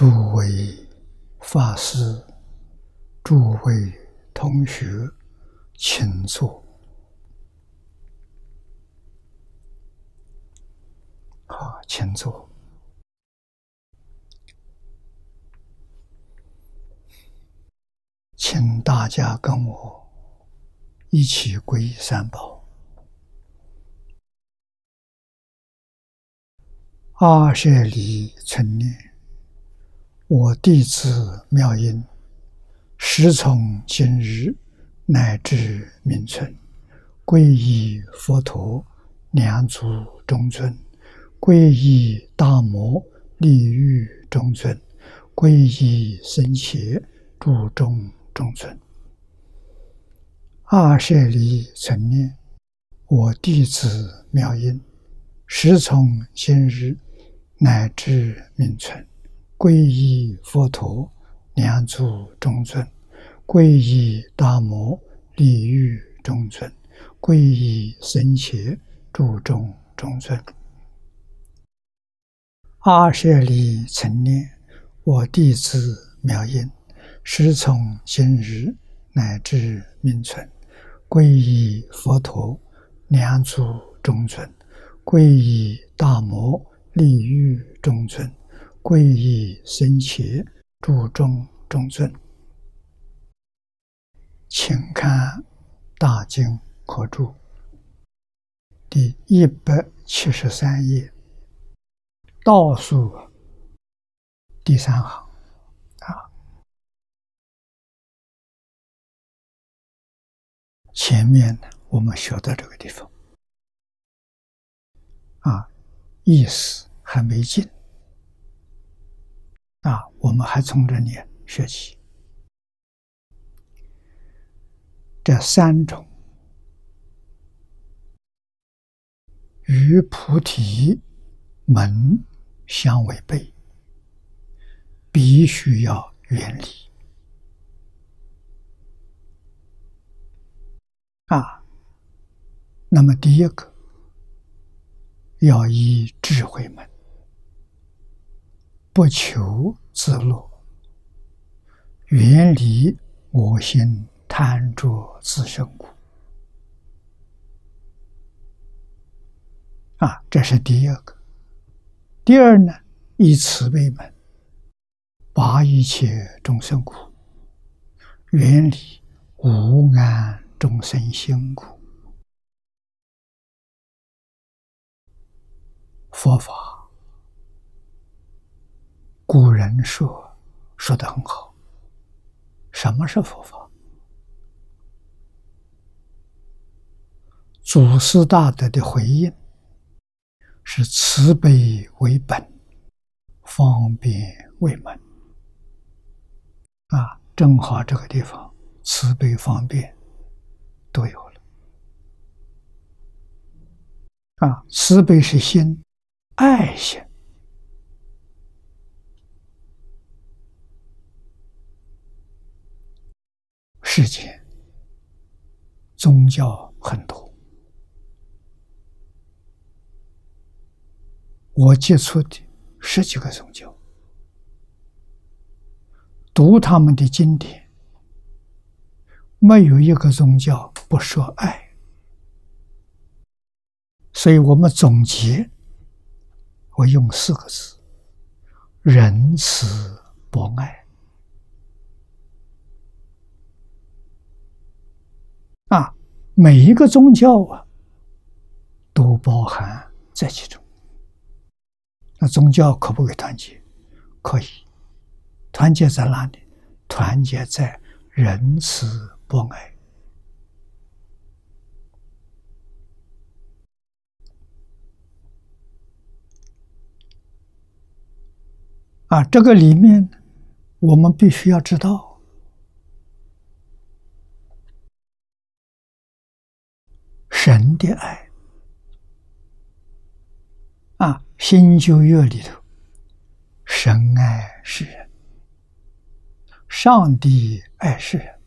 诸位法师、诸位同学，请坐。好，请坐。请大家跟我一起皈依三宝。阿舍离存念。我弟子妙音，时从今日乃至明存，皈依佛陀、两足中尊；皈依大摩利欲中尊；皈依僧伽注中中尊。阿舍离存念，我弟子妙音，时从今日乃至明存。皈依佛陀，两足中尊；皈依大摩利欲中尊；皈依僧伽注中中尊。阿舍利成念，我弟子妙音，师从今日乃至明存，皈依佛陀，两足中尊；皈依大摩利欲中尊。皈依僧伽注中中尊，请看《大经可注》第一百七十三页倒数第三行。啊，前面呢我们学到这个地方。啊，意思还没尽。啊，我们还从这里学习这三种与菩提门相违背，必须要远离。啊，那么第一个要依智慧门。不求自乐，远离我心贪着自身故。啊，这是第二个。第二呢，以慈悲门，拔一切众生苦，远离无安众生心苦。佛法。古人说说的很好，什么是佛法？祖师大德的回应是慈悲为本，方便为门。啊，正好这个地方慈悲方便都有了。啊，慈悲是心，爱心。世间宗教很多，我接触的十几个宗教，读他们的经典，没有一个宗教不说爱，所以我们总结，我用四个字：仁慈博爱。啊，每一个宗教啊，都包含在其中。那宗教可不可以团结？可以，团结在哪里？团结在仁慈博爱。啊，这个里面，我们必须要知道。神的爱啊，《新旧约》里头，神爱世人，上帝爱世人。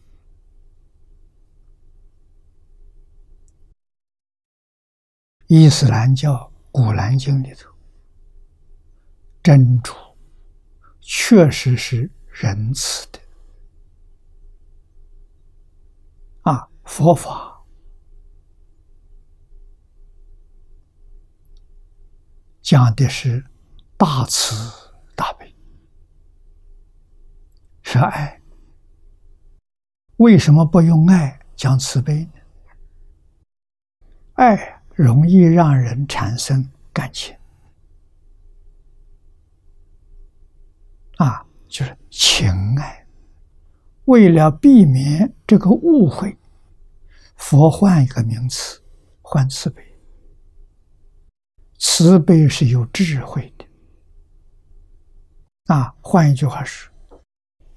伊斯兰教《古兰经》里头，真主确实是仁慈的啊！佛法讲的是大慈大悲，是爱。为什么不用爱讲慈悲呢？爱容易让人产生感情。啊，就是情爱。为了避免这个误会，佛换一个名词，换慈悲。慈悲是有智慧的。啊，换一句话是，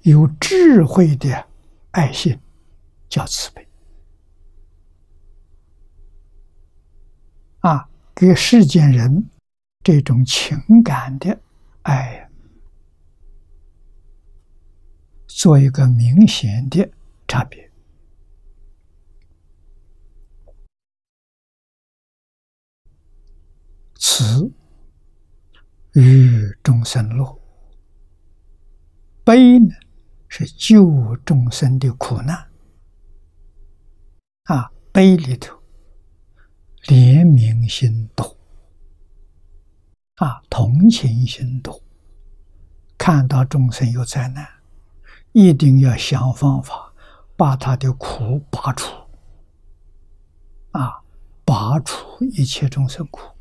有智慧的爱心叫慈悲。啊，给世间人这种情感的爱。做一个明显的差别，慈与众生乐，悲呢是救众生的苦难。啊，悲里头怜悯心多，啊，同情心多，看到众生有灾难。一定要想方法把他的苦拔除，啊，拔除一切众生苦，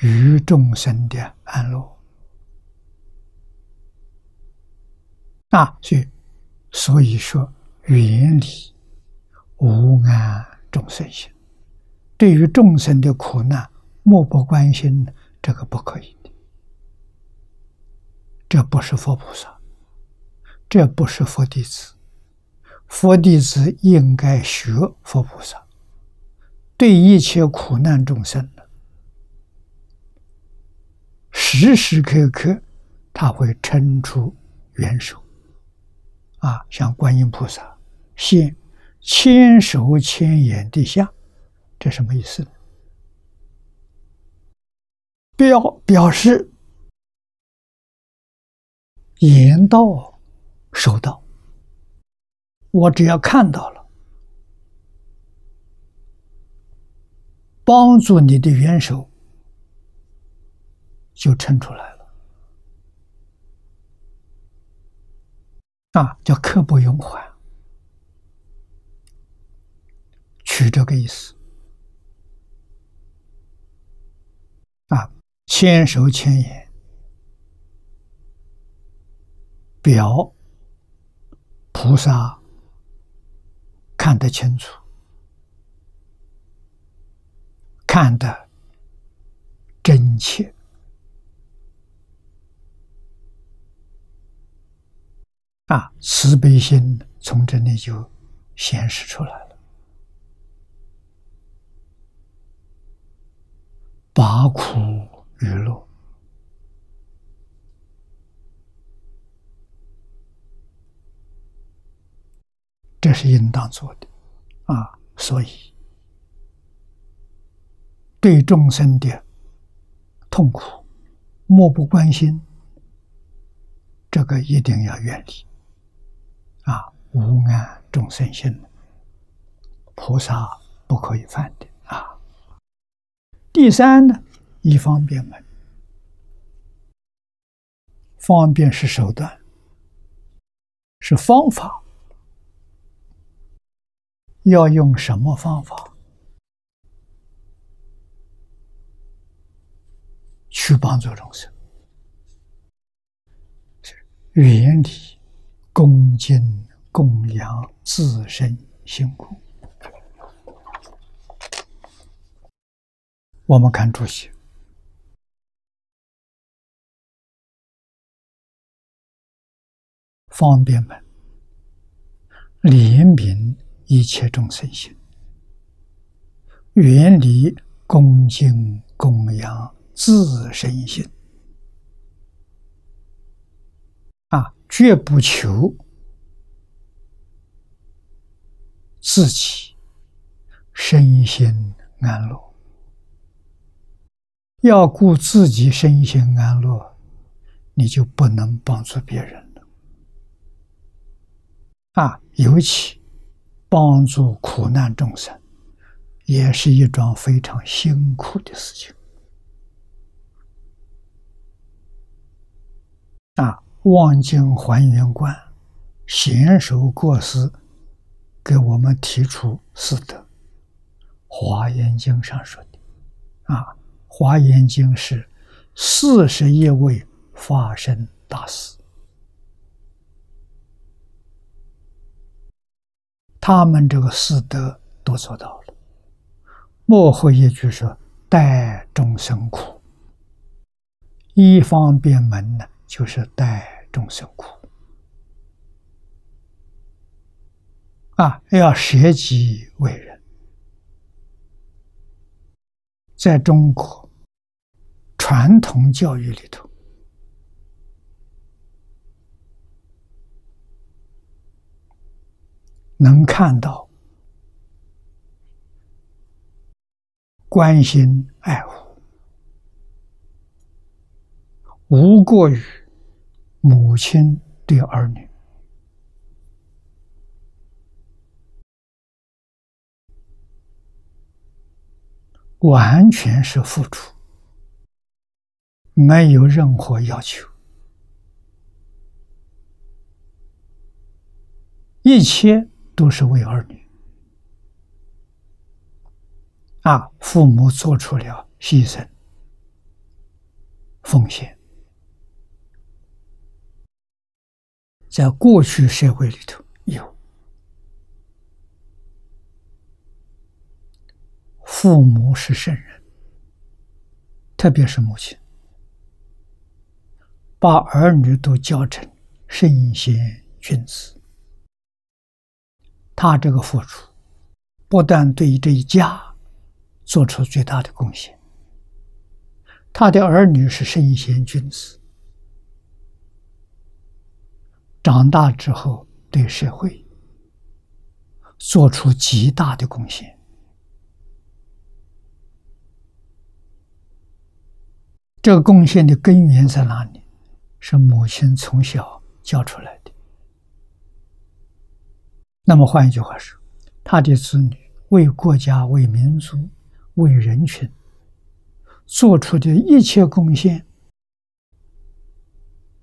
于众生的安乐，啊，所以所以说远离无安众生心，对于众生的苦难漠不关心，这个不可以。的，这不是佛菩萨。这不是佛弟子，佛弟子应该学佛菩萨，对一切苦难众生时时刻刻他会伸出援手，啊，像观音菩萨现千手千眼的相，这什么意思呢？表表示言到手到，我只要看到了，帮助你的元首就撑出来了，啊，叫刻不容缓，取这个意思，啊，千手千眼表。菩萨看得清楚，看得真切啊！慈悲心从这里就显示出来了，拔苦与乐。这是应当做的，啊，所以对众生的痛苦漠不关心，这个一定要远离，啊，无安众生心，菩萨不可以犯的啊。第三呢，一方便门，方便是手段，是方法。要用什么方法去帮助众生？远离恭敬供养自身辛苦。我们看主席方便门怜悯。一切众生心，远离恭敬供养自身心，啊，绝不求自己身心安乐。要顾自己身心安乐，你就不能帮助别人了。啊，尤其帮助苦难众生，也是一桩非常辛苦的事情。啊，望京还原观贤首过世，给我们提出四德，《华严经》上说的。啊，《华严经》是四十一位法身大师，他们这个四德都做到了。末后一句说：“待众生苦。”一方便门呢？就是代众生苦啊！要舍己为人，在中国传统教育里头，能看到关心爱护。无过于母亲对儿女，完全是付出，没有任何要求，一切都是为儿女。啊，父母做出了牺牲、奉献。在过去社会里头，有父母是圣人，特别是母亲，把儿女都教成圣贤君子。他这个付出，不但对这一家做出最大的贡献，他的儿女是圣贤君子。长大之后，对社会做出极大的贡献。这个贡献的根源在哪里？是母亲从小教出来的。那么换一句话说，他的子女为国家、为民族、为人群做出的一切贡献，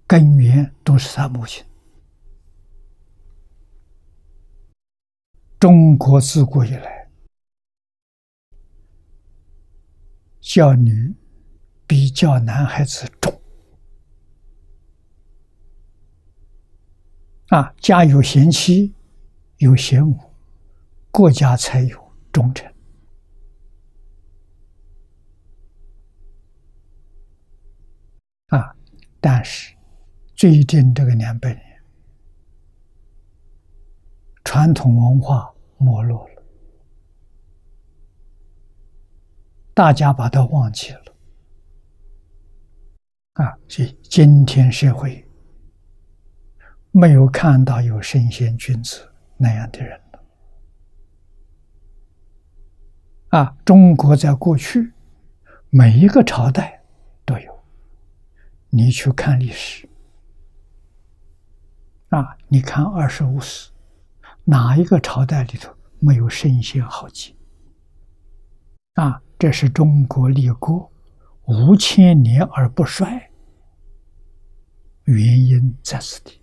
根源都是他母亲。中国自古以来，教女比教男孩子重啊！家有贤妻，有贤母，国家才有忠臣啊！但是最近这个两百年，传统文化。没落了，大家把它忘记了啊！所以今天社会没有看到有圣贤君子那样的人了啊！中国在过去每一个朝代都有，你去看历史啊，你看二十五史。哪一个朝代里头没有圣贤好迹？啊，这是中国立国五千年而不衰，原因在此地。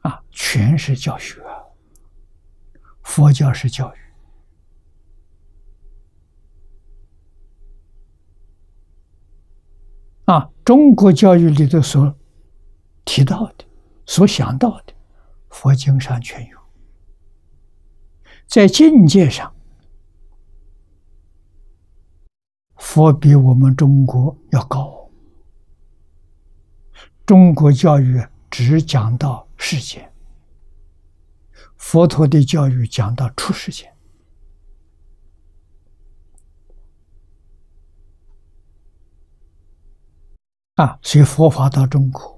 啊，全是教学，佛教是教育。啊，中国教育里头所提到的、所想到的。佛经上全有，在境界上，佛比我们中国要高。中国教育只讲到世间，佛陀的教育讲到出世间。啊，所以佛法到中国。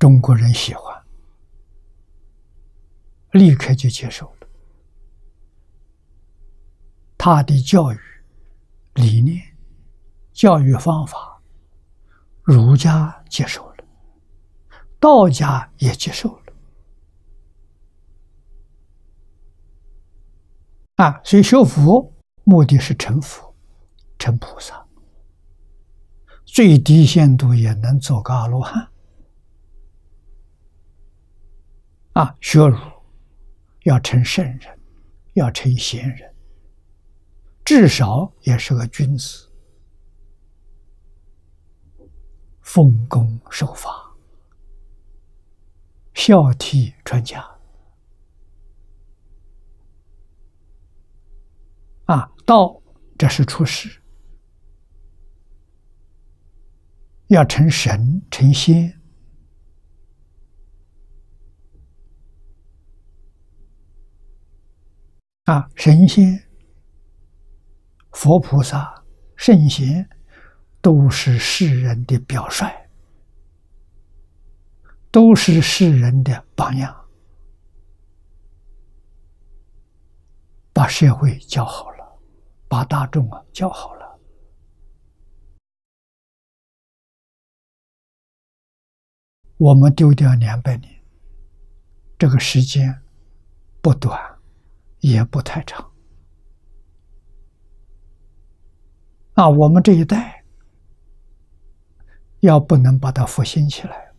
中国人喜欢，立刻就接受了。他的教育理念、教育方法儒家接受了，道家也接受了。啊，所以学佛目的是成佛、成菩萨，最低限度也能做个阿罗汉。啊，学儒要成圣人，要成贤人，至少也是个君子，奉公守法，孝悌传家。啊，道这是出世，要成神成仙。啊，神仙、佛菩萨、圣贤，都是世人的表率，都是世人的榜样，把社会教好了，把大众啊教好了。我们丢掉两百年，这个时间不短。也不太长啊！我们这一代要不能把它复兴起来，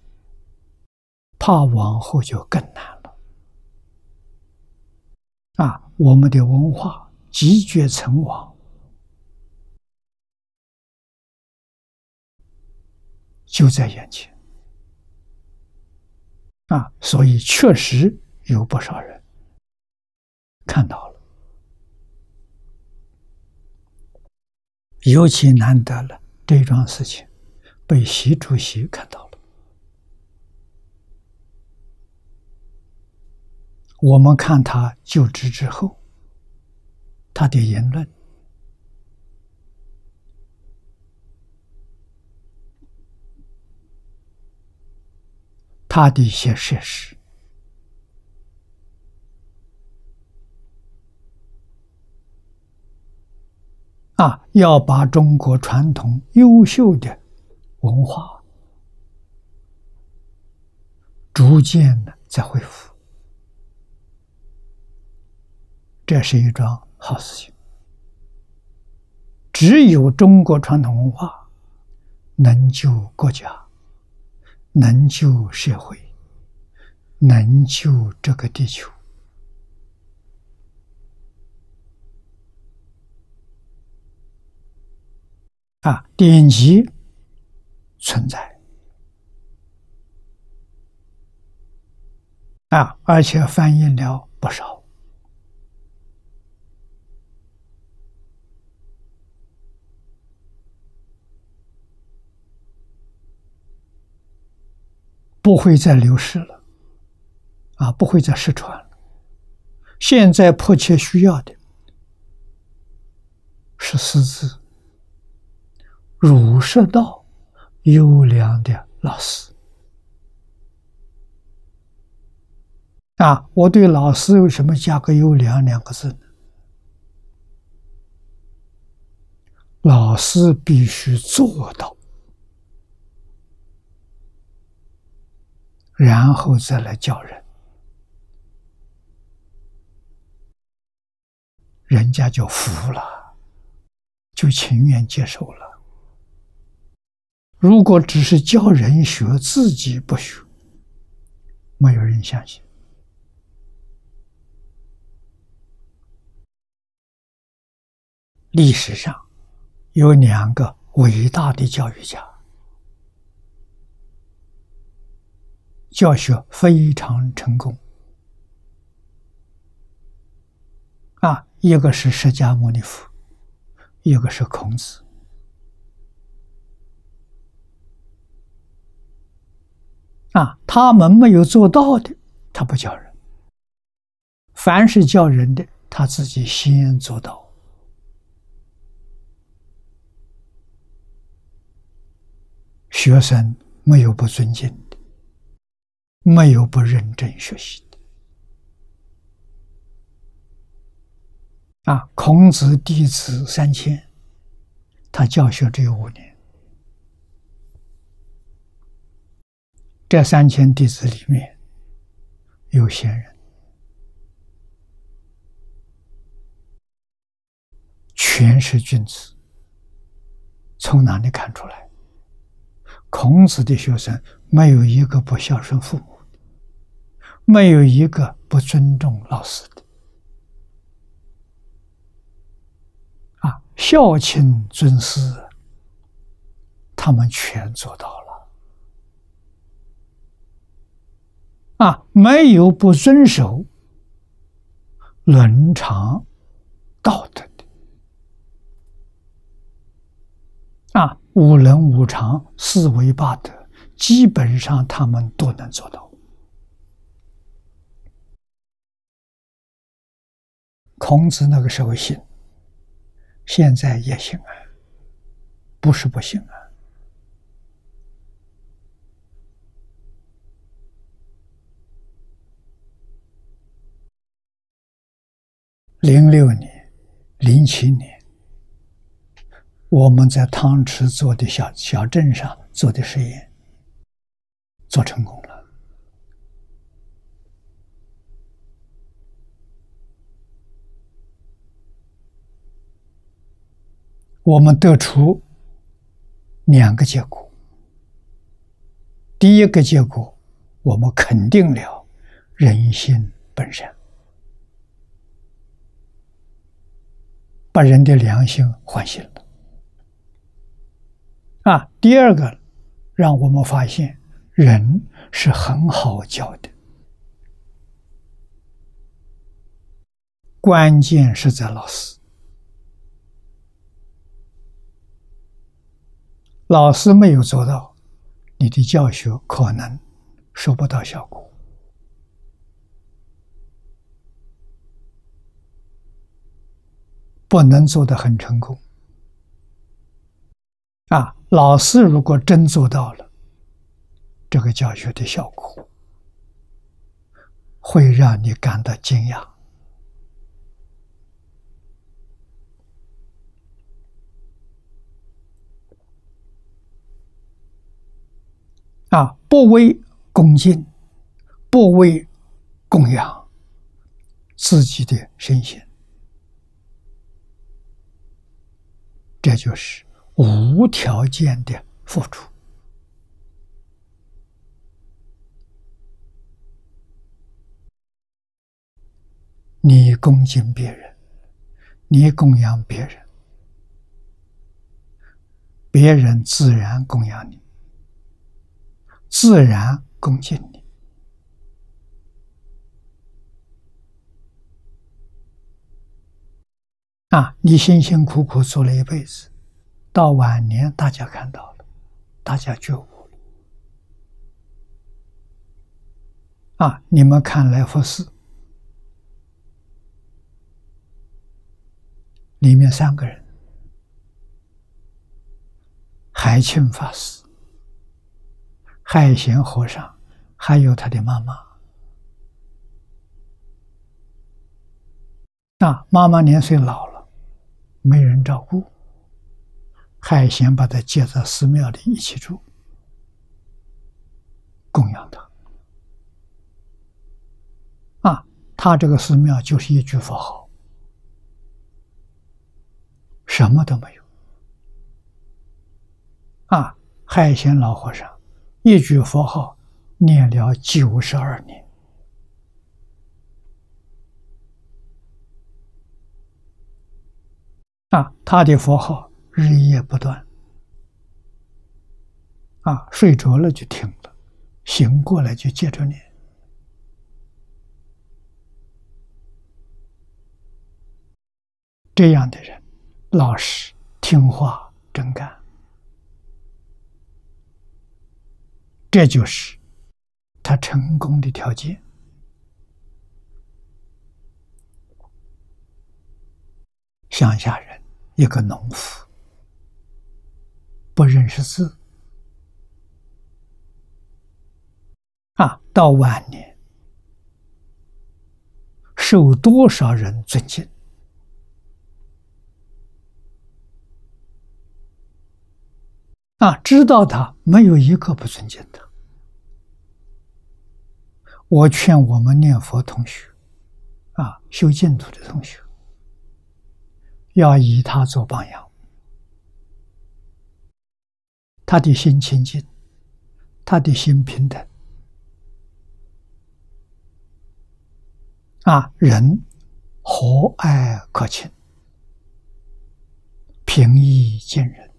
怕往后就更难了啊！我们的文化积绝成亡，就在眼前啊！所以确实有不少人。看到了，尤其难得了这桩事情，被习主席看到了。我们看他就职之后，他的言论，他的一些设施。啊，要把中国传统优秀的文化逐渐的再恢复，这是一桩好事情。只有中国传统文化能救国家，能救社会，能救这个地球。啊，典籍存在啊，而且翻译了不少，不会再流失了，啊，不会再失传了。现在迫切需要的是识字。儒释道优良的老师啊！我对老师为什么加个“优良”两个字呢？老师必须做到，然后再来教人，人家就服了，就情愿接受了。如果只是教人学，自己不学，没有人相信。历史上有两个伟大的教育家，教学非常成功。啊，一个是释迦牟尼佛，一个是孔子。啊，他们没有做到的，他不教人；凡是教人的，他自己先做到。学生没有不尊敬的，没有不认真学习的。啊，孔子弟子三千，他教学只有五年。这三千弟子里面有贤人，全是君子。从哪里看出来？孔子的学生没有一个不孝顺父母的，没有一个不尊重老师的。啊，孝亲尊师，他们全做到了。啊，没有不遵守伦常道德的。啊，五伦五常、四维八德，基本上他们都能做到。孔子那个时候信，现在也信啊，不是不信啊。零六年、零七年。我们在汤池做的小小镇上做的实验，做成功了。我们得出两个结果：第一个结果，我们肯定了人性本善，把人的良心唤醒了。啊，第二个，让我们发现人是很好教的，关键是在老师。老师没有做到，你的教学可能收不到效果，不能做得很成功。啊。老师如果真做到了，这个教学的效果会让你感到惊讶。啊，不为恭敬，不为供养自己的身心，这就是。无条件的付出，你恭敬别人，你供养别人，别人自然供养你，自然恭敬你。啊，你辛辛苦苦做了一辈子。到晚年，大家看到了，大家觉悟了。啊，你们看来佛寺里面三个人：海清法师、海贤和尚，还有他的妈妈。啊，妈妈年岁老了，没人照顾。还先把他接到寺庙里一起住，供养他。啊，他这个寺庙就是一句佛号，什么都没有。啊，海贤老和尚一句佛号念了九十二年，啊，他的佛号。日夜不断，啊，睡着了就停了，醒过来就接着念。这样的人，老实、听话、真干，这就是他成功的条件。乡下人，一个农夫。不认识字啊！到晚年受多少人尊敬啊？知道他没有一个不尊敬的我劝我们念佛同学，啊，修净土的同学，要以他做榜样。他的心清净，他的心平等，啊，人和蔼可亲，平易近人，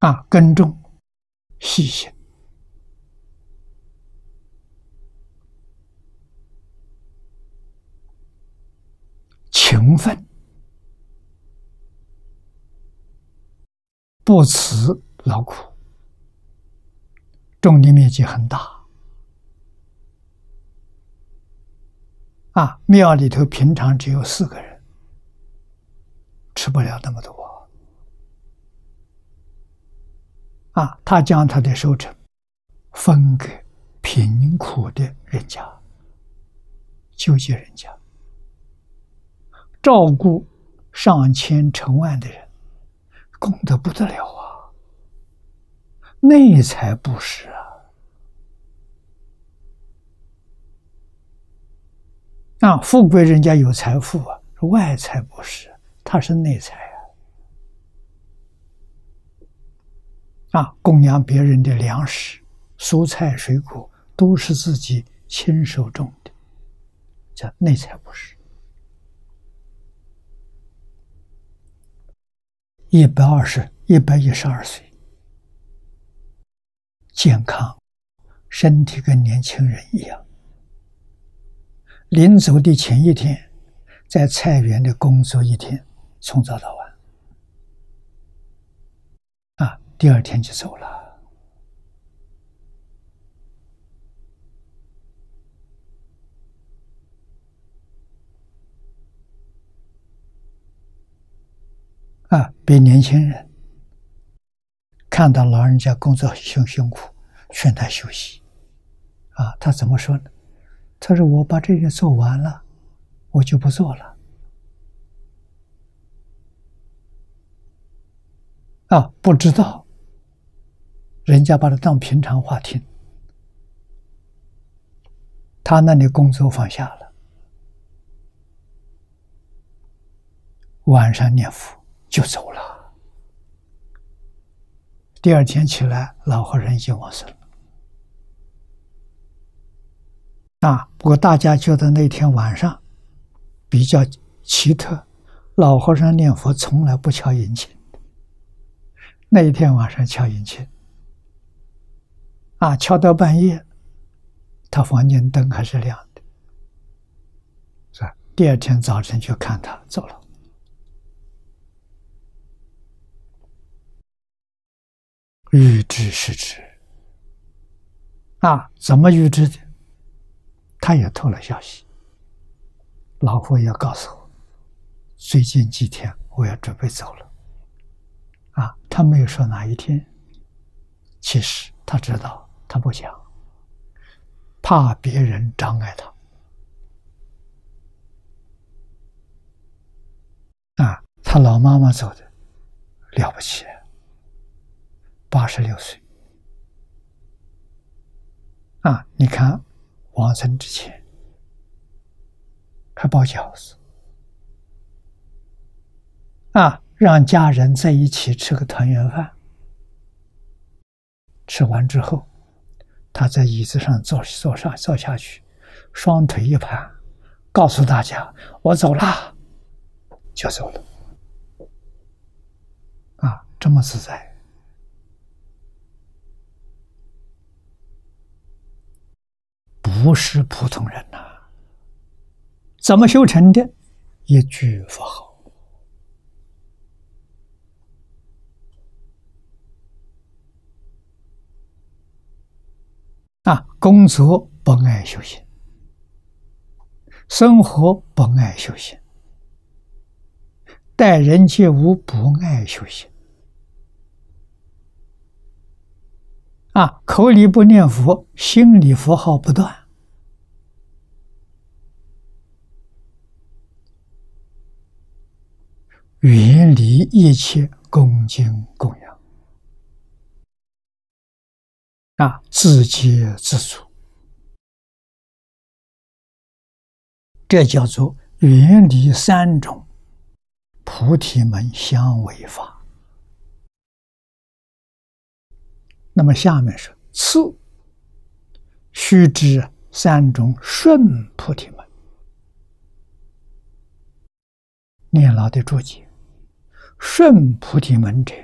啊，耕种细心。勤奋，不辞劳苦，种地面积很大。啊，庙里头平常只有四个人，吃不了那么多。啊，他将他的收成分给贫苦的人家、救济人家。照顾上千成万的人，功德不得了啊！内财布施啊！啊，富贵人家有财富啊，外财不是，他是内财啊！啊，供养别人的粮食、蔬菜、水果，都是自己亲手种的，叫内财不是。一百二十一百一十二岁，健康，身体跟年轻人一样。临走的前一天，在菜园里工作一天，从早到晚，啊，第二天就走了。啊，比年轻人看到老人家工作辛辛苦，劝他休息。啊，他怎么说呢？他说：“我把这个做完了，我就不做了。”啊，不知道，人家把他当平常话听。他那里工作放下了，晚上念佛。就走了。第二天起来，老和尚已经往生了。啊，不过大家觉得那天晚上比较奇特，老和尚念佛从来不敲引磬，那一天晚上敲引磬，啊，敲到半夜，他房间灯还是亮的，是吧？第二天早晨就看他走了。预知是指啊？怎么预知的？他也透了消息。老佛要告诉我，最近几天我要准备走了。啊，他没有说哪一天。其实他知道，他不讲，怕别人障碍他。啊，他老妈妈走的了不起。八十六岁啊！你看，往生之前还包饺子啊，让家人在一起吃个团圆饭。吃完之后，他在椅子上坐坐上坐下去，双腿一盘，告诉大家：“我走了，就走了。”啊，这么自在。不是普通人呐！怎么修成的？一句佛号啊！工作不爱修行，生活不爱修行，待人接物不爱修行啊！口里不念佛，心里佛号不断。远离一切恭敬供养，啊，自给自足，这叫做远离三种菩提门相违法。那么下面是次，须知三种顺菩提门。念老的注解：顺菩提门者，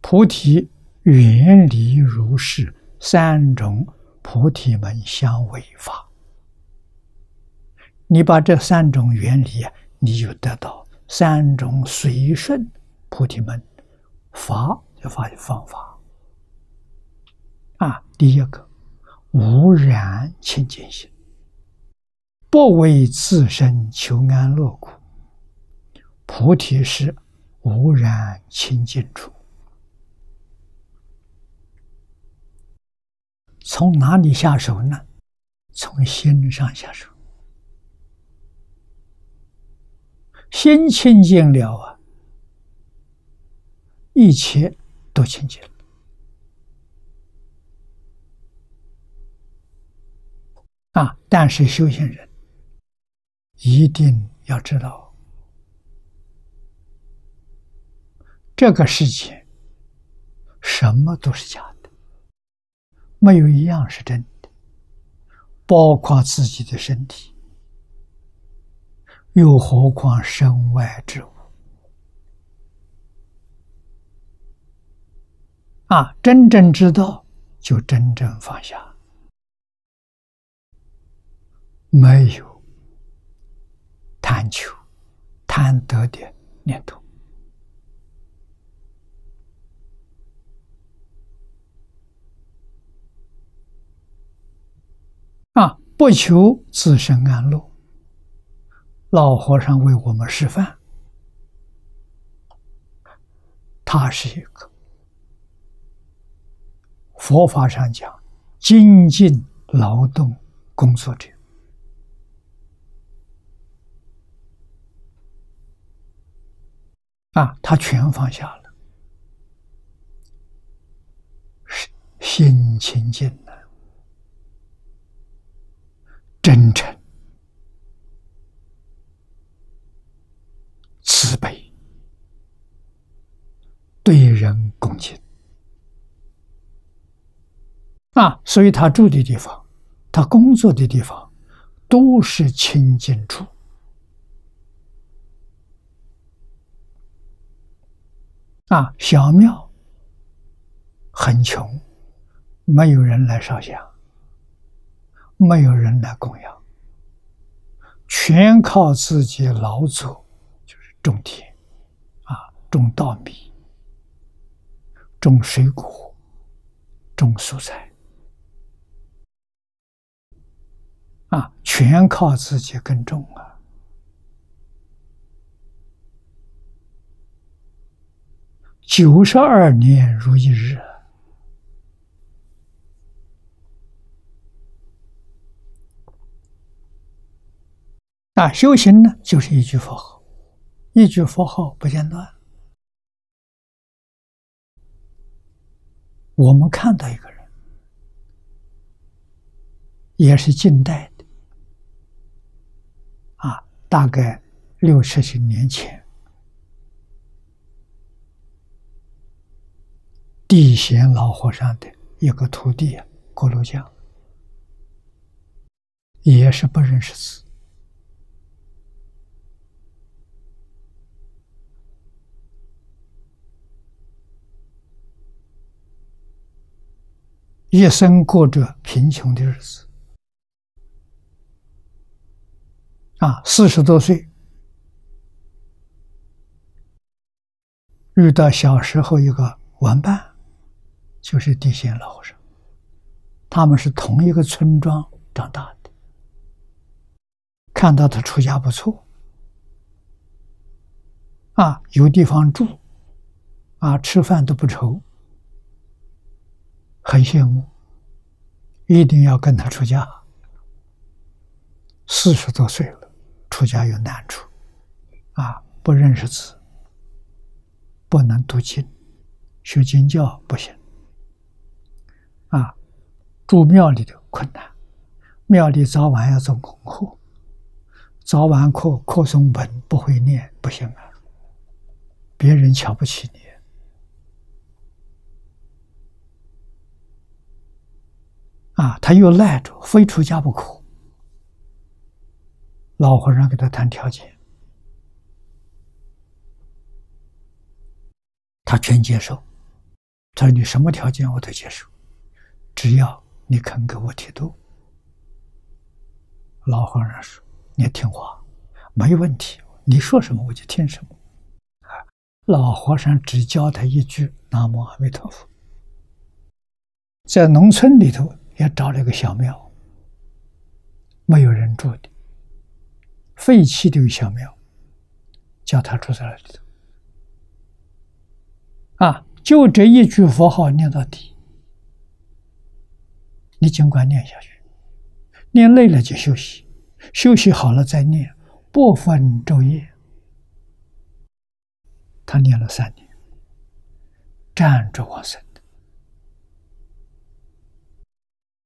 菩提远离如是三种菩提门相违法。你把这三种原理啊，你就得到三种随顺菩提门法，就发现方法。第一个，无染清净心，不为自身求安乐苦。菩提是无染清净处，从哪里下手呢？从心上下手，心清净了啊，一切都清净了啊！但是修行人一定要知道。这个世界，什么都是假的，没有一样是真的，包括自己的身体，又何况身外之物？啊，真正知道，就真正放下，没有贪求、贪得的念头。啊！不求自身安乐，老和尚为我们示范，他是一个佛法上讲精进劳动工作者啊，他全放下了，心清净了。真诚、慈悲，对人恭敬啊！所以他住的地方，他工作的地方，都是清净处啊。小庙很穷，没有人来烧香。没有人来供养，全靠自己劳作，就是种田，啊，种稻米，种水果，种蔬菜，啊，全靠自己耕种啊，九十二年如一日。啊，修行呢，就是一句佛号，一句佛号不间断。我们看到一个人，也是近代的，啊，大概六七十年前，地贤老和尚的一个徒弟郭罗江，也是不认识字。一生过着贫穷的日子，啊，四十多岁。遇到小时候一个玩伴，就是地仙老和尚，他们是同一个村庄长大的，看到他出家不错，啊，有地方住，啊，吃饭都不愁。很羡慕，一定要跟他出家。四十多岁了，出家有难处，啊，不认识字，不能读经，学经教不行。住庙里的困难，庙里早晚要做功课，早晚课课诵本不会念不行啊，别人瞧不起你。啊，他又赖着，非出家不可。老和尚给他谈条件，他全接受。他说：“你什么条件我都接受，只要你肯给我剃度。”老和尚说：“你听话，没问题，你说什么我就听什么。”啊，老和尚只教他一句“南无阿弥陀佛”。在农村里头。也找了一个小庙，没有人住的，废弃的一个小庙，叫他住在那里头。啊，就这一句佛号念到底，你尽管念下去，念累了就休息，休息好了再念，不分昼夜。他念了三年，站着往生。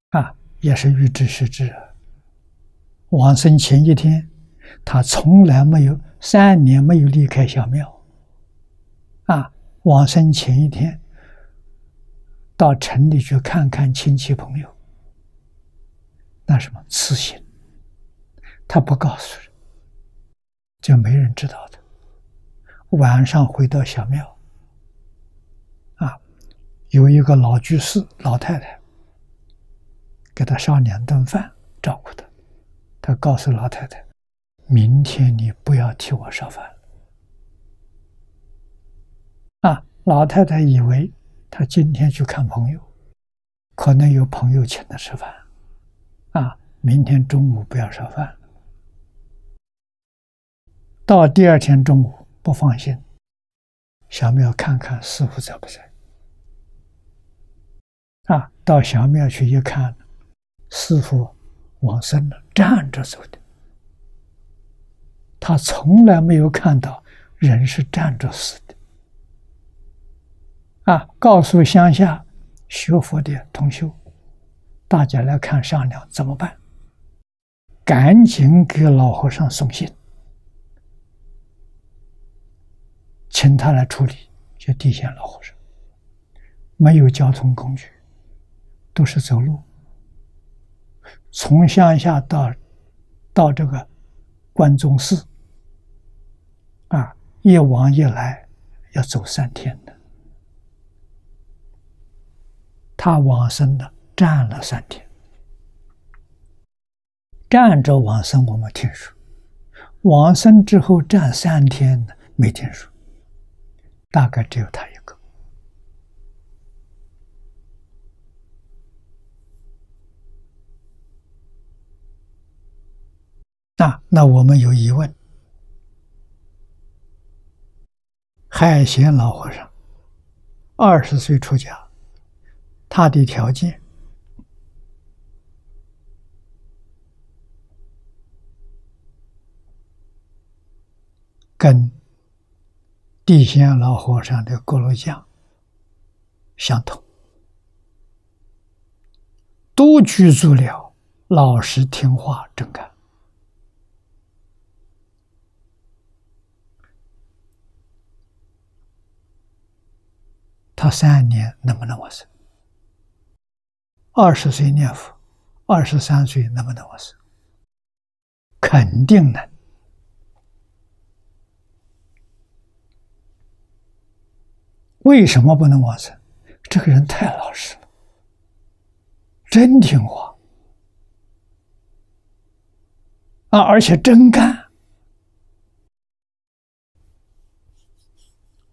啊，也是预知时至。往生前一天，他从来没有三年没有离开小庙。啊，往生前一天，到城里去看看亲戚朋友。那什么慈心，他不告诉人，就没人知道的。晚上回到小庙，啊，有一个老居士老太太。给他烧两顿饭，照顾他。他告诉老太太：“明天你不要替我烧饭了。”啊，老太太以为他今天去看朋友，可能有朋友请他吃饭。啊，明天中午不要烧饭了。到第二天中午，不放心，小庙看看师傅在不在。啊，到小庙去一看。师傅往生了，站着走的。他从来没有看到人是站着死的。啊！告诉乡下学佛的同修，大家来看商量怎么办？赶紧给老和尚送信，请他来处理。就地县老和尚没有交通工具，都是走路。从乡下到到这个关中寺啊，一往一来要走三天的。他往生的，站了三天，站着往生，我们听说；往生之后站三天的没听说，大概只有他一个。那那我们有疑问：海贤老和尚二十岁出家，他的条件跟地仙老和尚的锅炉匠相同，都居住了，老实听话，正干。他三年能不能完成？二十岁念佛，二十三岁能不能完成？肯定能。为什么不能完成？这个人太老实了，真听话啊，而且真干。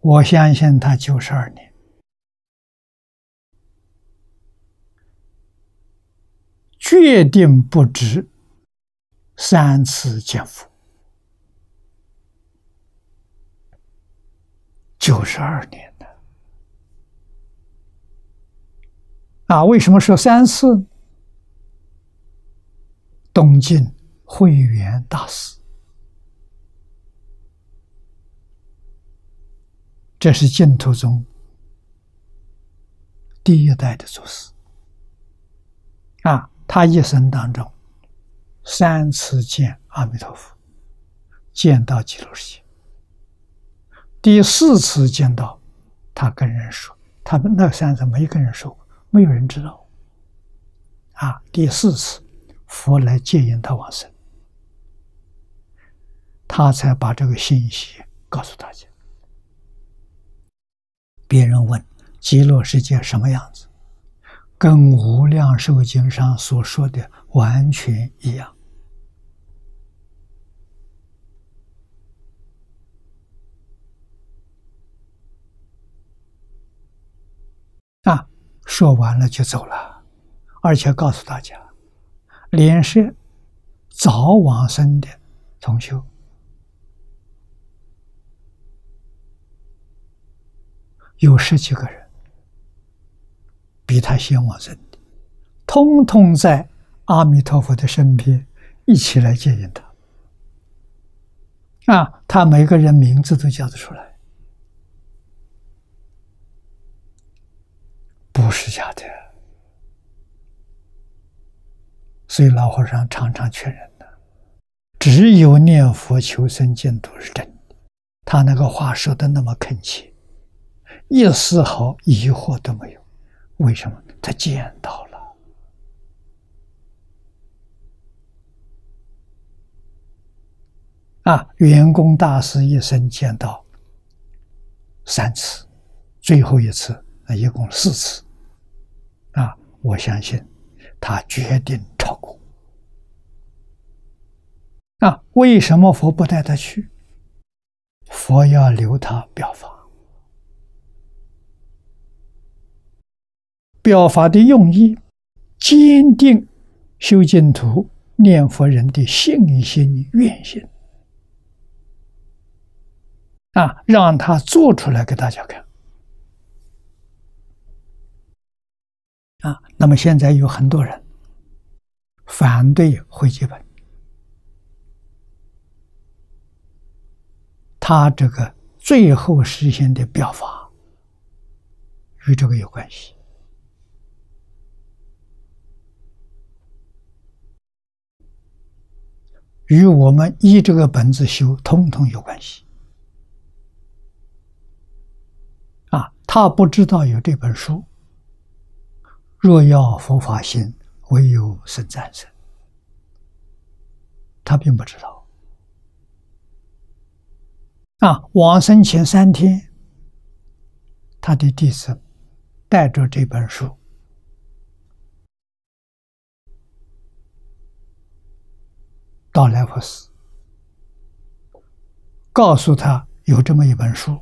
我相信他九十二年。决定不止三次见佛，九十二年的啊！为什么说三次？东晋慧远大师这是净土宗第一代的祖师啊，他一生当中三次见阿弥陀佛，见到极乐世界。第四次见到，他跟人说，他们那三次没跟人说过，没有人知道。啊，第四次佛来接引他往生，他才把这个信息告诉大家。别人问极乐世界什么样子，跟《无量寿经》上所说的完全一样。啊，说完了就走了，而且告诉大家，连是早往生的同修。有十几个人比他先往生的，通通在阿弥陀佛的身边一起来接引他。啊，他每个人名字都叫得出来，不是假的。所以老和尚常常劝人的，只有念佛求生净土是真的。他那个话说的那么恳切。一丝毫疑惑都没有，为什么？他见到了啊！员工大师一生见到三次，最后一次啊，一共四次啊！我相信他决定超过啊！为什么佛不带他去？佛要留他表法。表法的用意，坚定修净土念佛人的信心愿心啊，让他做出来给大家看啊。那么现在有很多人反对会基本，他这个最后实现的表法与这个有关系。与我们依这个本子修，通通有关系。啊，他不知道有这本书。若要佛法心，唯有生战胜。他并不知道。啊，往生前三天，他的弟子带着这本书。到来佛寺，告诉他有这么一本书，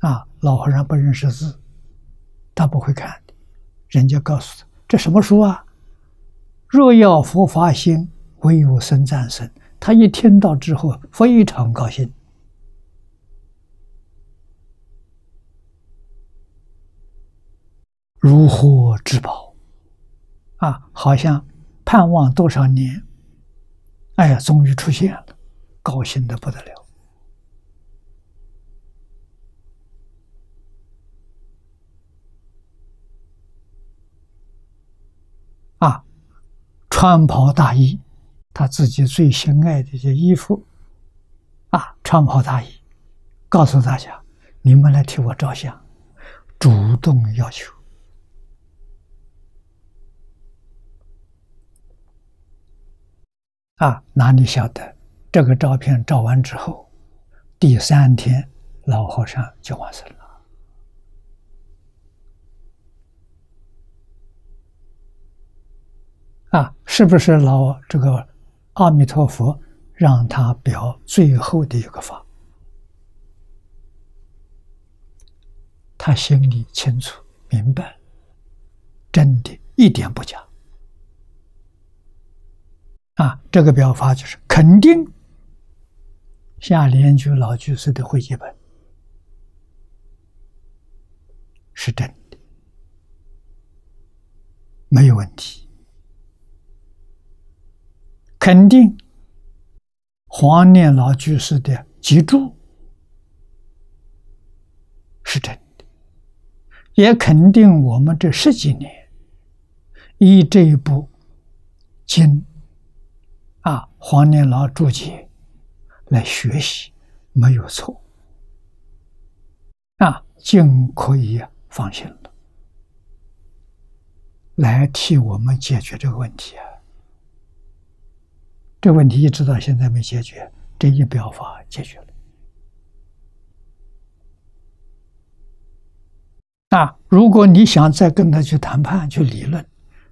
啊，老和尚不认识字，他不会看。人家告诉他这什么书啊？若要佛法心，唯有僧战胜。他一听到之后非常高兴，如获至宝，啊，好像盼望多少年。哎呀，终于出现了，高兴的不得了！啊，穿袍大衣，他自己最心爱的一些衣服，啊，穿袍大衣，告诉大家，你们来替我照相，主动要求。啊，哪里晓得这个照片照完之后，第三天老和尚就往生了。啊，是不是老这个阿弥陀佛让他表最后的一个法？他心里清楚明白，真的一点不假。啊，这个表法就是肯定下莲居老居士的会记本是真的，没有问题。肯定黄念老居士的集注是真的，也肯定我们这十几年以这一部经啊黄年老注解来学习没有错啊，经可以放心了，来替我们解决这个问题啊。这问题一直到现在没解决，这一表法解决了。那如果你想再跟他去谈判、去理论，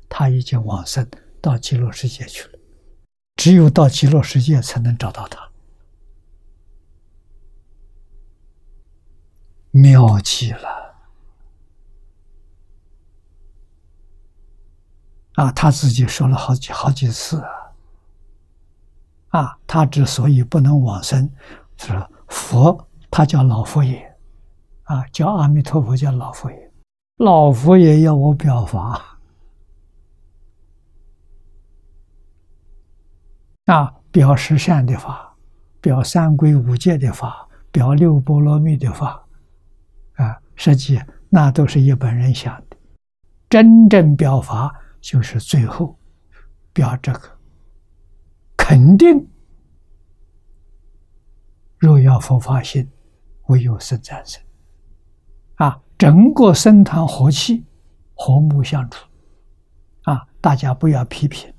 他已经往生到极乐世界去了。只有到极乐世界才能找到他，妙极了！啊，他自己说了好几好几次啊。啊，他之所以不能往生，是佛，他叫老佛爷。啊，叫阿弥陀佛，叫老佛爷，老佛爷要我表法，啊，表十善的法，表三归五戒的法，表六波罗蜜的法，啊，实际那都是一般人想的，真正表法就是最后表这个，肯定若要佛法心，唯有生战生。啊，整个僧团和气，和睦相处，啊，大家不要批评，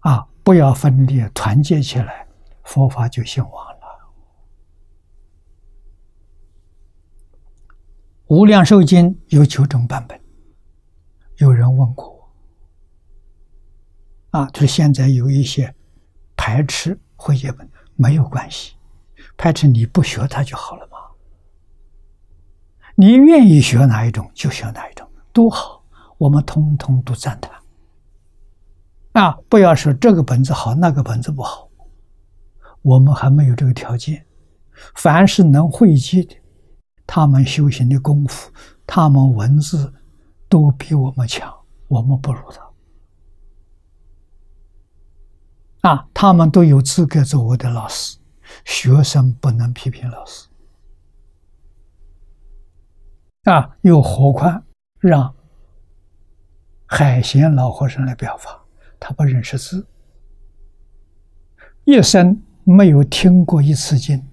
啊，不要分裂，团结起来，佛法就兴旺了。无量寿经有九种版本，有人问过，啊，就是现在有一些排斥会解本，没有关系。排斥你不学它就好了嘛？你愿意学哪一种就学哪一种，都好，我们通通都赞叹。啊，不要说这个本子好，那个本子不好，我们还没有这个条件。凡是能汇集的，他们修行的功夫，他们文字都比我们强，我们不如他。啊，他们都有资格做我的老师。学生不能批评老师啊！又何况让海贤老和尚来表法，他不认识字，一生没有听过一次经，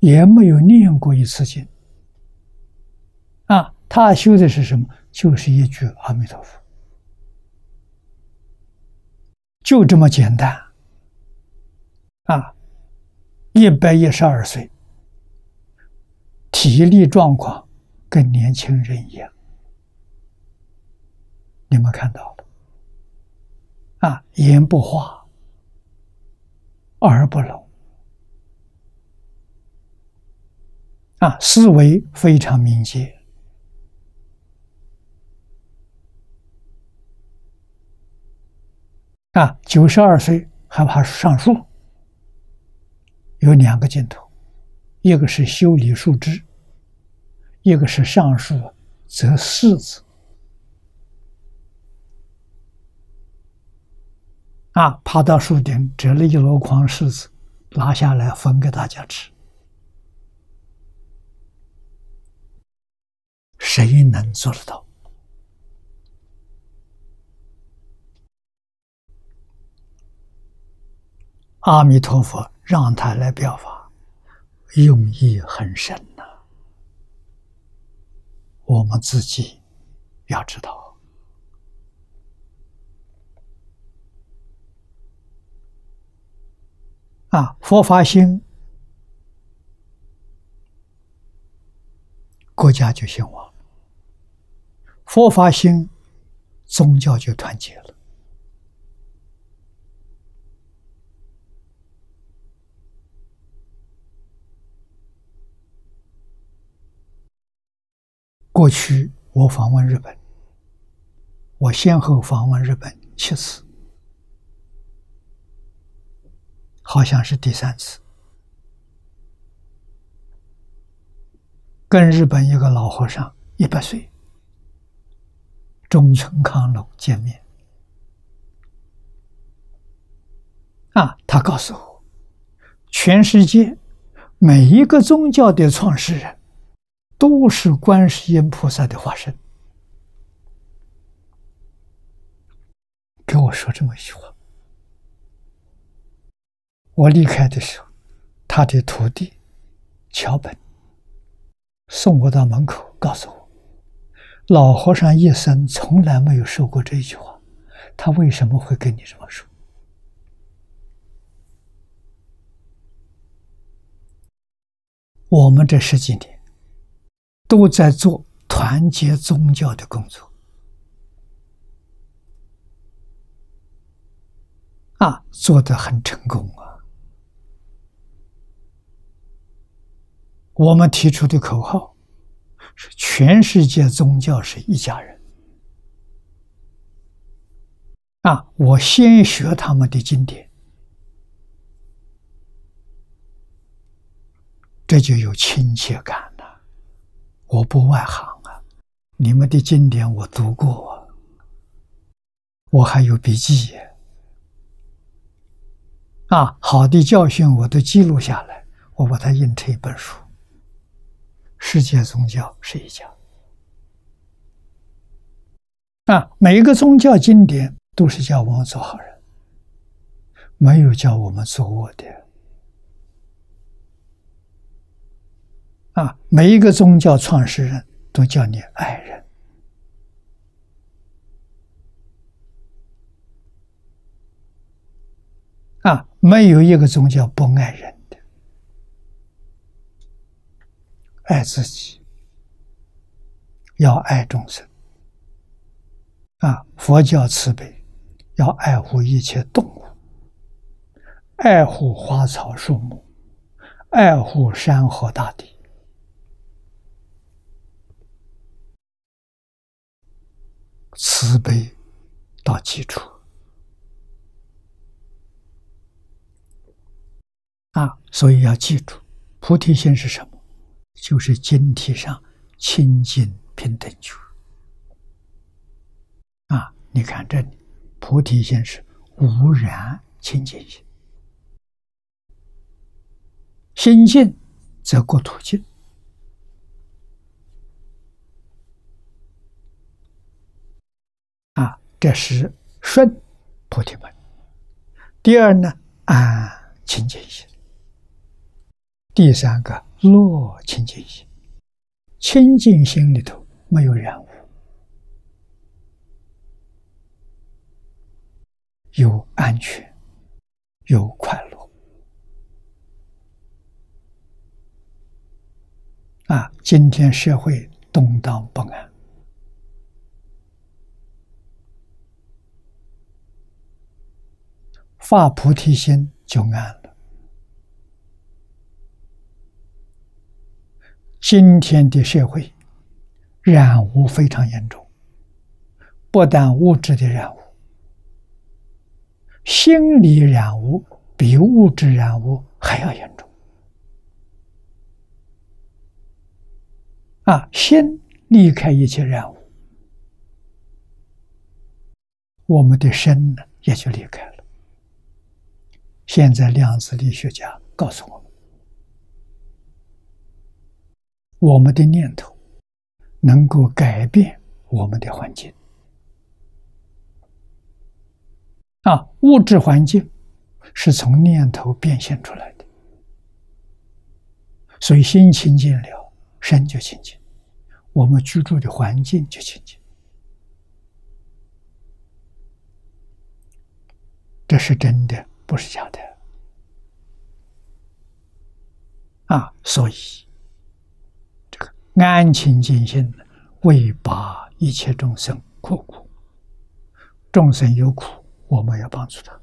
也没有念过一次经啊！他修的是什么？就是一句阿弥陀佛，就这么简单。啊，一百一十二岁，体力状况跟年轻人一样，你们看到了？啊，言不花，耳不聋，啊，思维非常敏捷，啊，九十二岁还怕上树。有两个镜头，一个是修理树枝，一个是上树折柿子。啊，爬到树顶折了一箩筐柿子，拿下来分给大家吃。谁能做得到？阿弥陀佛。让他来表法，用意很深呐。我们自己要知道啊，佛法兴，国家就兴旺；佛法兴，宗教就团结了。过去我访问日本，我先后访问日本七次，好像是第三次，跟日本一个老和尚一百岁，中村康隆见面，啊，他告诉我，全世界每一个宗教的创始人都是观世音菩萨的化身。跟我说这么一句话。我离开的时候，他的徒弟桥本送我到门口，告诉我：“老和尚一生从来没有说过这句话，他为什么会跟你这么说？”我们这十几年都在做团结宗教的工作，啊，做的很成功啊。我们提出的口号是：全世界宗教是一家人。啊，我先学他们的经典，这就有亲切感。我不外行啊，你们的经典我读过，我还有笔记。啊，好的教训我都记录下来，我把它印成一本书。世界宗教是一家啊，每一个宗教经典都是叫我们做好人，没有叫我们做恶的啊。每一个宗教创始人都叫你爱人啊，没有一个宗教不爱人的。爱自己，要爱众生。啊，佛教慈悲，要爱护一切动物，爱护花草树木，爱护山河大地。慈悲到基础。啊，所以要记住，菩提心是什么？就是经体上清净平等觉啊！你看这里，菩提心是无染清净心，心净则国土净啊！这是顺菩提门。第二呢，安清净心。第三个。落清净心，清净心里头没有染污，有安全，有快乐。啊，今天社会动荡不安，发菩提心就安了。今天的社会染污非常严重，不但物质的染污，心理染污比物质染污还要严重。啊，心离开一切染污，我们的身呢也就离开了。现在量子力学家告诉我们。我们的念头能够改变我们的环境。啊，物质环境是从念头变现出来的，所以心清净了，身就清净，我们居住的环境就清净，这是真的，不是假的啊，所以这个。安清净心，为拔一切众生苦苦。众生有苦，我们要帮助他。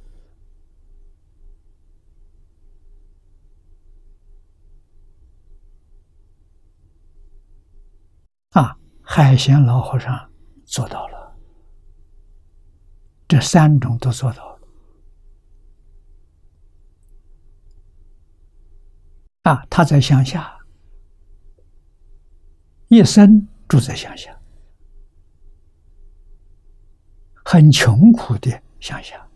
啊，海贤老和尚做到了，这三种都做到了。啊，他在乡下。一生住在乡下，很穷苦的乡下，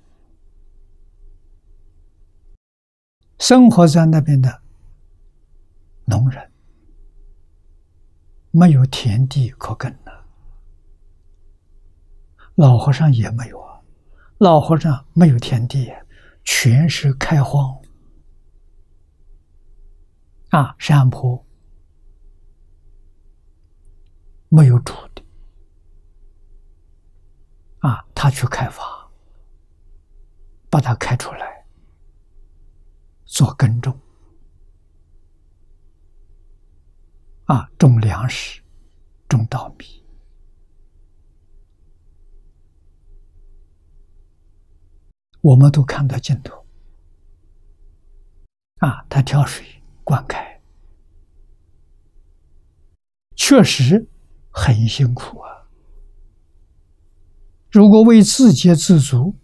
生活在那边的农人，没有田地可耕了。老和尚也没有啊，老和尚没有田地，全是开荒啊，山坡没有土地啊，他去开发，把它开出来。做耕种，啊，种粮食，种稻米，我们都看到镜头。啊，他挑水灌溉，确实很辛苦啊。如果为自给自足，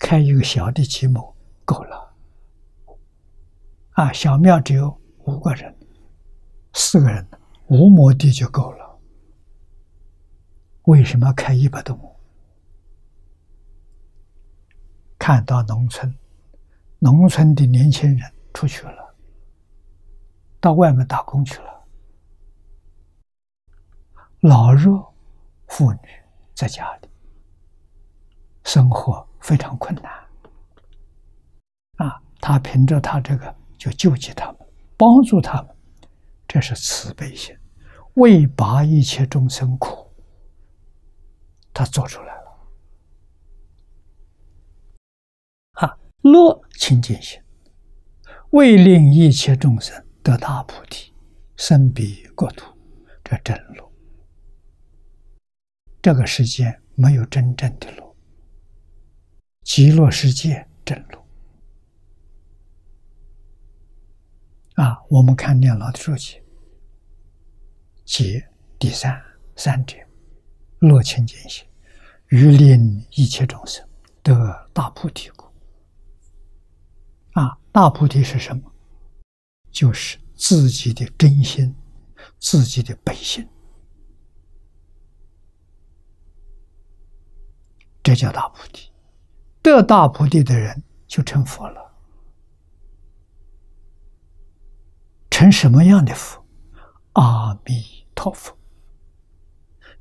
开一个小的几亩够了。啊，小庙只有五个人，四个人，五亩地就够了。为什么开一百多亩？看到农村，农村的年轻人出去了，到外面打工去了，老弱妇女在家里，生活非常困难。啊，他凭着他这个。就救济他们，帮助他们，这是慈悲心，为拔一切众生苦，他做出来了。啊，乐清净心，为令一切众生得大菩提，生彼国土，这真路。这个世界没有真正的路，极乐世界真路。啊，我们看念老的书籍，解第三三者，乐清净心，欲令一切众生得大菩提果。啊，大菩提是什么？就是自己的真心，自己的本心，这叫大菩提。得大菩提的人就成佛了。成什么样的佛？阿弥陀佛。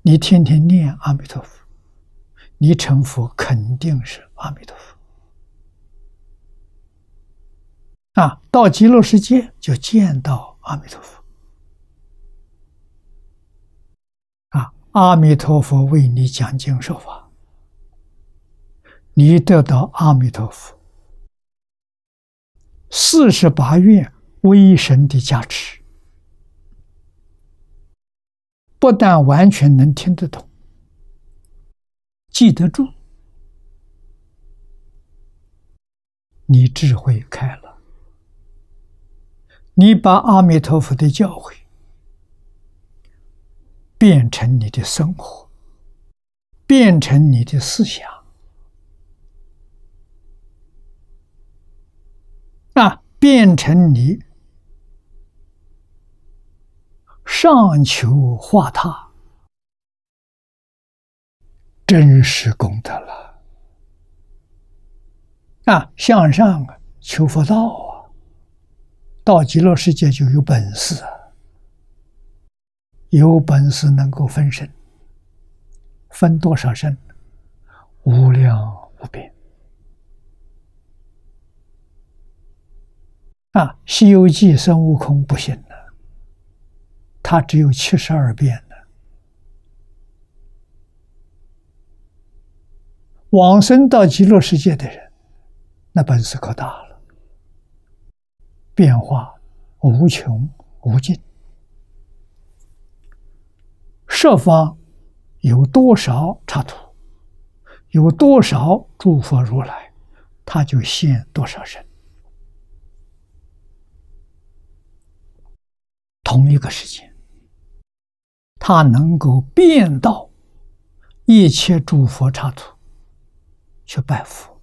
你天天念阿弥陀佛，你成佛肯定是阿弥陀佛。啊，到极乐世界就见到阿弥陀佛。啊，阿弥陀佛为你讲经说法，你得到阿弥陀佛四十八愿。威神的加持，不但完全能听得懂、记得住，你智慧开了，你把阿弥陀佛的教诲变成你的生活，变成你的思想，啊，变成你。上求化他，真实功德了啊！向上求佛道，到极乐世界就有本事啊，有本事能够分身，分多少身？无量无边啊！《西游记》孙悟空不行。他只有七十二变的往生到极乐世界的人，那本事可大了，变化无穷无尽。设方有多少插图，有多少诸佛如来，他就现多少身。同一个时间。他能够变到一切诸佛刹土去拜佛、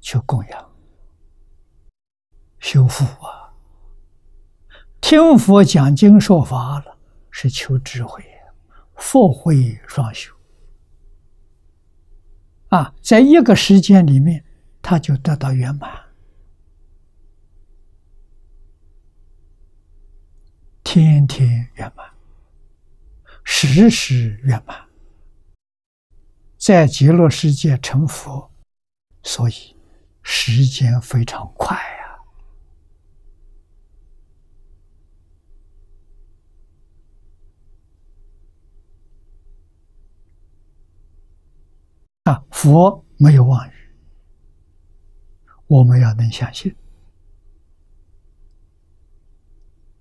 去供养、修复啊，听佛讲经说法了，是求智慧，佛慧双修。啊，在一个时间里面，他就得到圆满。天天圆满，时时圆满，在极乐世界成佛，所以时间非常快。佛没有妄语，我们要能相信。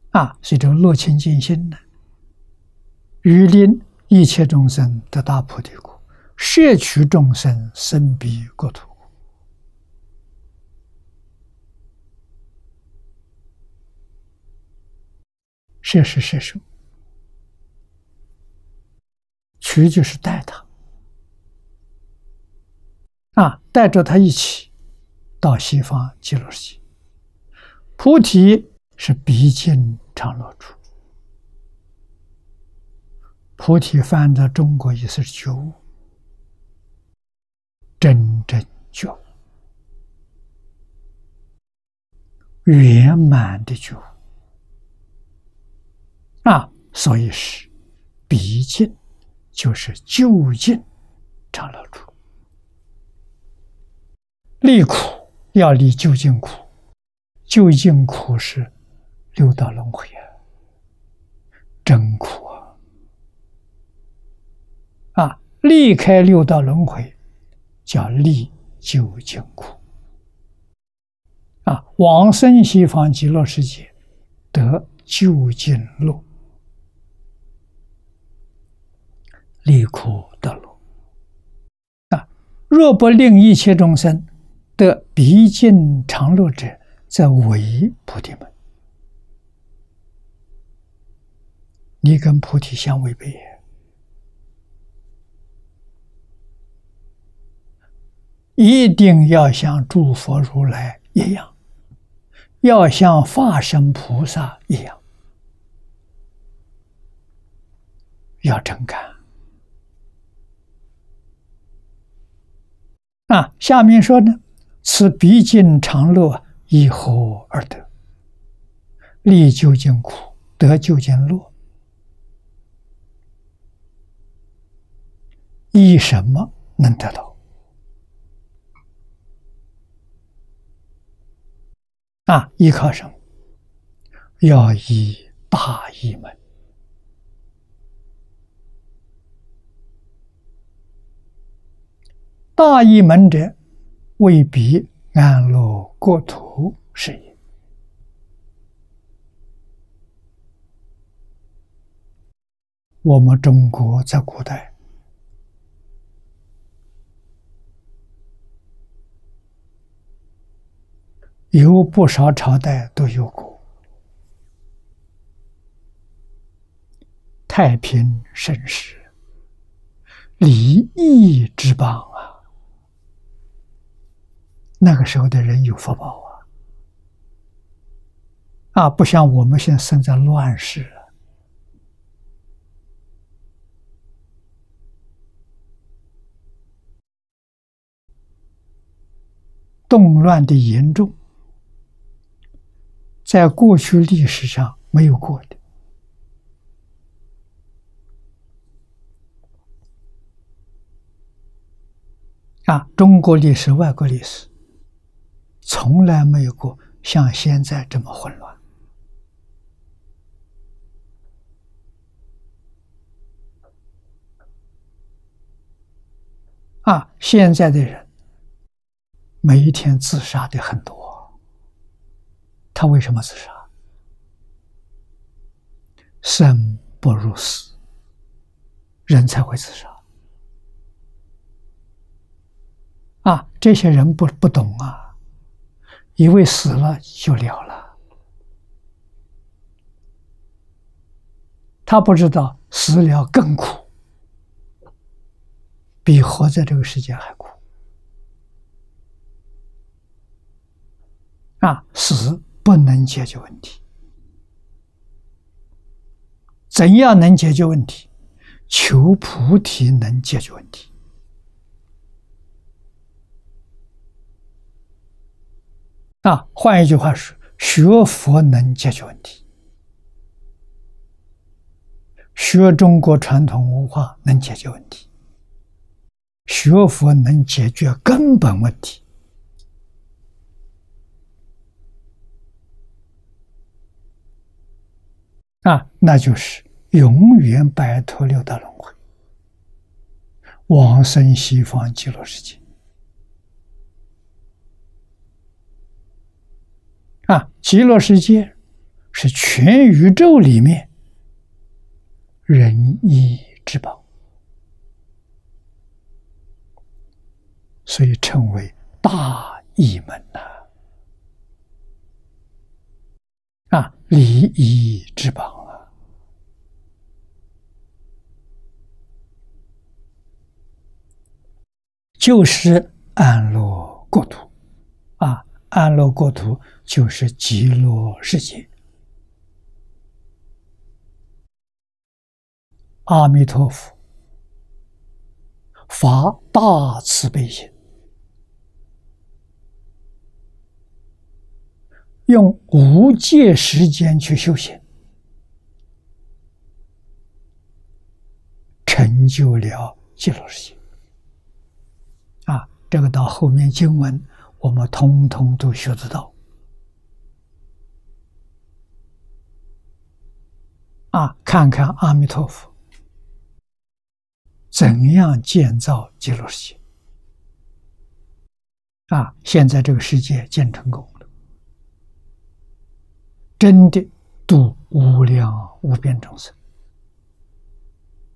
啊，所以这个乐清净心呢，欲令一切众生得大菩提果，摄取众生生彼国土。摄是摄受，取就是带他，啊，带着他一起到西方极乐世界。菩提是毕竟。常乐处，菩提翻的中国意思是觉悟，真正觉悟，圆满的觉悟啊，所以是毕竟就是究竟常乐处，离苦要离究竟苦，究竟苦是。六道轮回啊，真苦啊！啊，离开六道轮回，叫离究竟苦。啊，往生西方极乐世界，得究竟乐，离苦得乐。啊，若不令一切众生得毕竟常乐者，则为菩提门。你跟菩提相违背，一定要像诸佛如来一样，要像化身菩萨一样，要真干。啊，下面说呢，此毕竟常乐，以何而得？利究竟苦，得究竟乐。以什么能得到？啊，依靠什么？要以大义门。大义门者，未必安乐国土是也。我们中国在古代。有不少朝代都有过太平盛世、礼义之邦啊！那个时候的人有福报啊！啊，不像我们现在生在乱世，动乱的严重。在过去历史上没有过的啊，中国历史、外国历史从来没有过像现在这么混乱啊！现在的人每一天自杀的很多。他为什么自杀？生不如死，人才会自杀。啊，这些人不不懂啊，以为死了就了了。他不知道死了更苦，比活在这个世界还苦。啊，死。不能解决问题，怎样能解决问题？求菩提能解决问题。啊，换一句话说，学佛能解决问题。学中国传统文化能解决问题，学佛能解决根本问题，啊，那就是永远摆脱六道轮回，往生西方极乐世界。啊，极乐世界是全宇宙里面仁义之宝，所以称为大义门呐。啊，礼义之宝啊，就是安乐国土啊，安乐国土。就是极乐世界，阿弥陀佛发大慈悲心，用无界时间去修行，成就了极乐世界。啊，这个到后面经文，我们通通都学得到。啊，看看阿弥陀佛怎样建造极乐世界？啊，现在这个世界建成功了，真的度无量无边众生。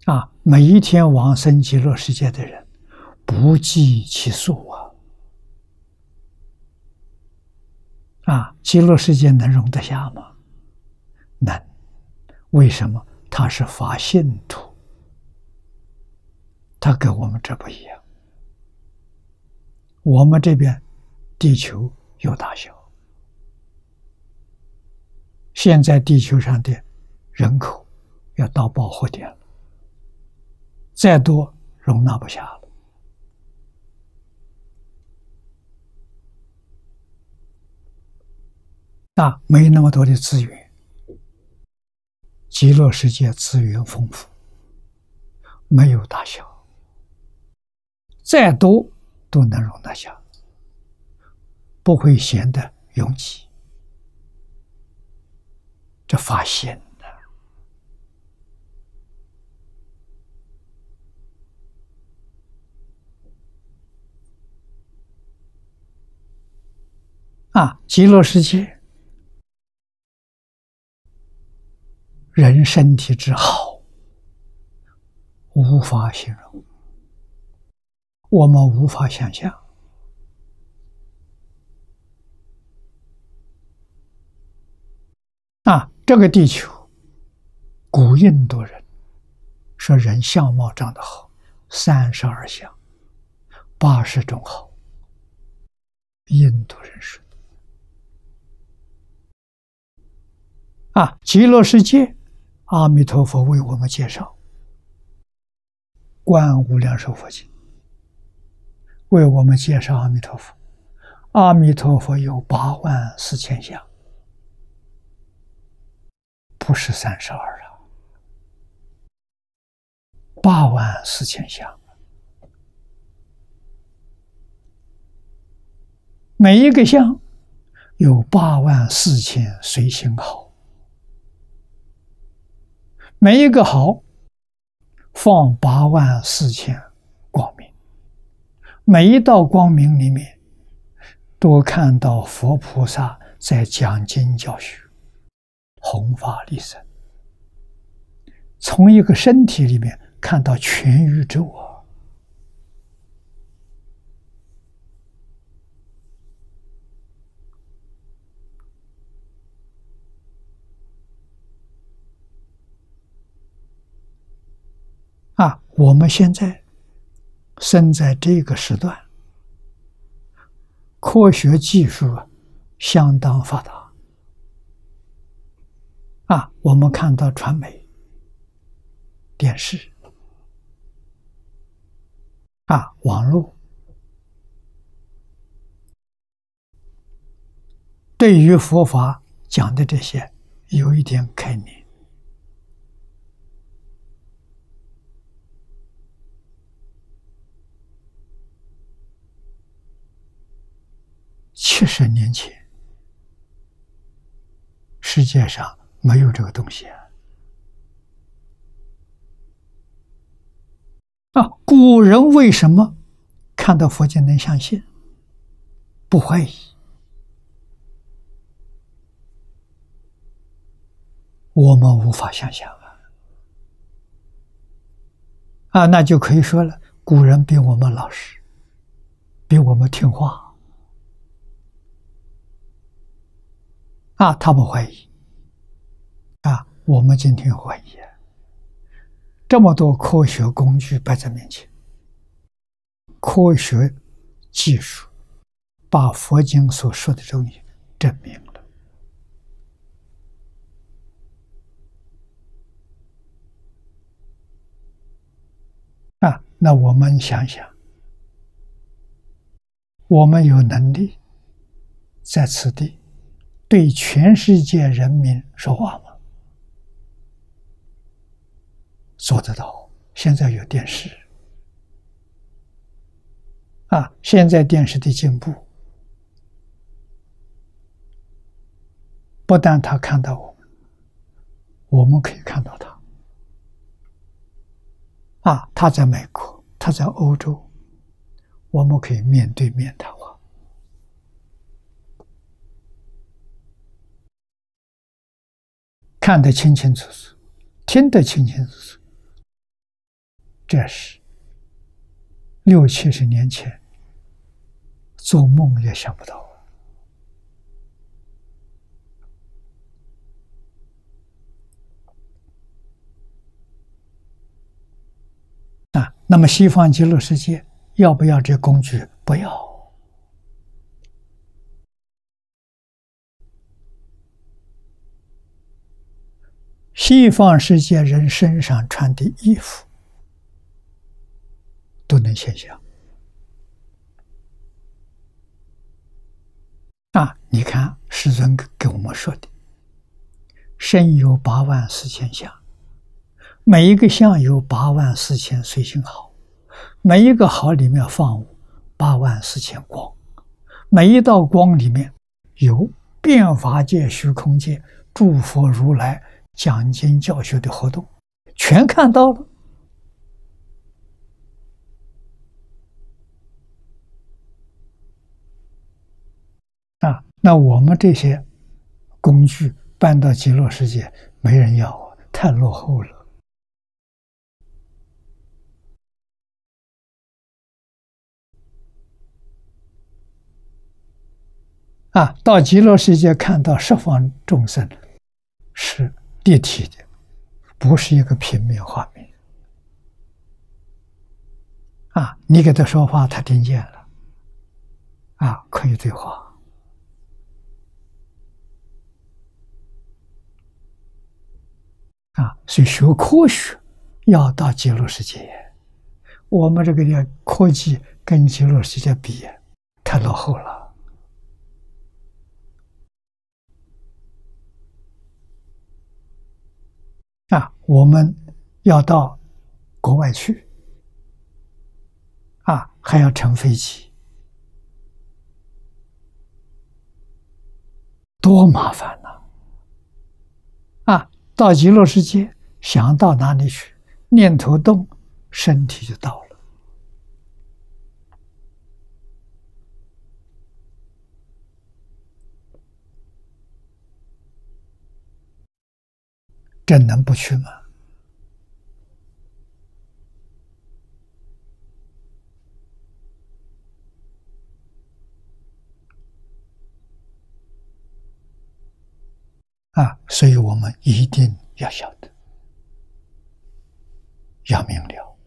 啊，每一天往生极乐世界的人不计其数啊！啊，极乐世界能容得下吗？难。为什么他是发信徒？他跟我们这不一样。我们这边地球有大小，现在地球上的人口要到饱和点了，再多容纳不下了，那没那么多的资源。极乐世界资源丰富，没有大小，再多都能容得下，不会显得拥挤。这发现的啊，极乐世界。人身体之好，无法形容，我们无法想象。啊，这个地球，古印度人说人相貌长得好，三十二相，八十种好。印度人说啊，极乐世界。阿弥陀佛为我们介绍《观无量寿佛经》，为我们介绍阿弥陀佛。阿弥陀佛有八万四千相，不是三十二了，八万四千相，每一个相有八万四千随行好。每一个好，放八万四千光明，每一道光明里面，都看到佛菩萨在讲经教学，弘法利生。从一个身体里面看到全宇宙啊！啊，我们现在生在这个时段，科学技术相当发达。啊，我们看到传媒、电视、啊网络，对于佛法讲的这些有一点概念。七十年前，世界上没有这个东西啊！啊，古人为什么看到佛经能相信，不怀疑？我们无法想象啊！啊，那就可以说了，古人比我们老实，比我们听话。啊，他们怀疑，啊，我们今天怀疑，这么多科学工具摆在面前，科学技术把佛经所说的东西证明了，啊，那我们想想，我们有能力在此地。对全世界人民说话吗？做得到。现在有电视，啊，现在电视的进步，不但他看到我们，我们可以看到他。啊，他在美国，他在欧洲，我们可以面对面谈话。看得清清楚楚，听得清清楚楚，这是六七十年前做梦也想不到啊！那么西方极乐世界要不要这工具？不要。西方世界人身上穿的衣服都能现象啊！你看世尊给我们说的，身有八万四千相，每一个相有八万四千随心好，每一个好里面放八万四千光，每一道光里面有变法界、虚空界诸佛如来。讲经教学的活动，全看到了啊！那我们这些工具搬到极乐世界，没人要啊，太落后了啊！到极乐世界看到十方众生是。立体的，不是一个平面画面。啊，你给他说话，他听见了，啊，可以对话。啊，所以学科学要到极乐世界。我们这个的科技跟极乐世界比，太落后了。啊，我们要到国外去，啊，还要乘飞机，多麻烦呐！啊，到极乐世界，想到哪里去，念头动，身体就到了。这能不去吗？啊，所以我们一定要晓得，要明了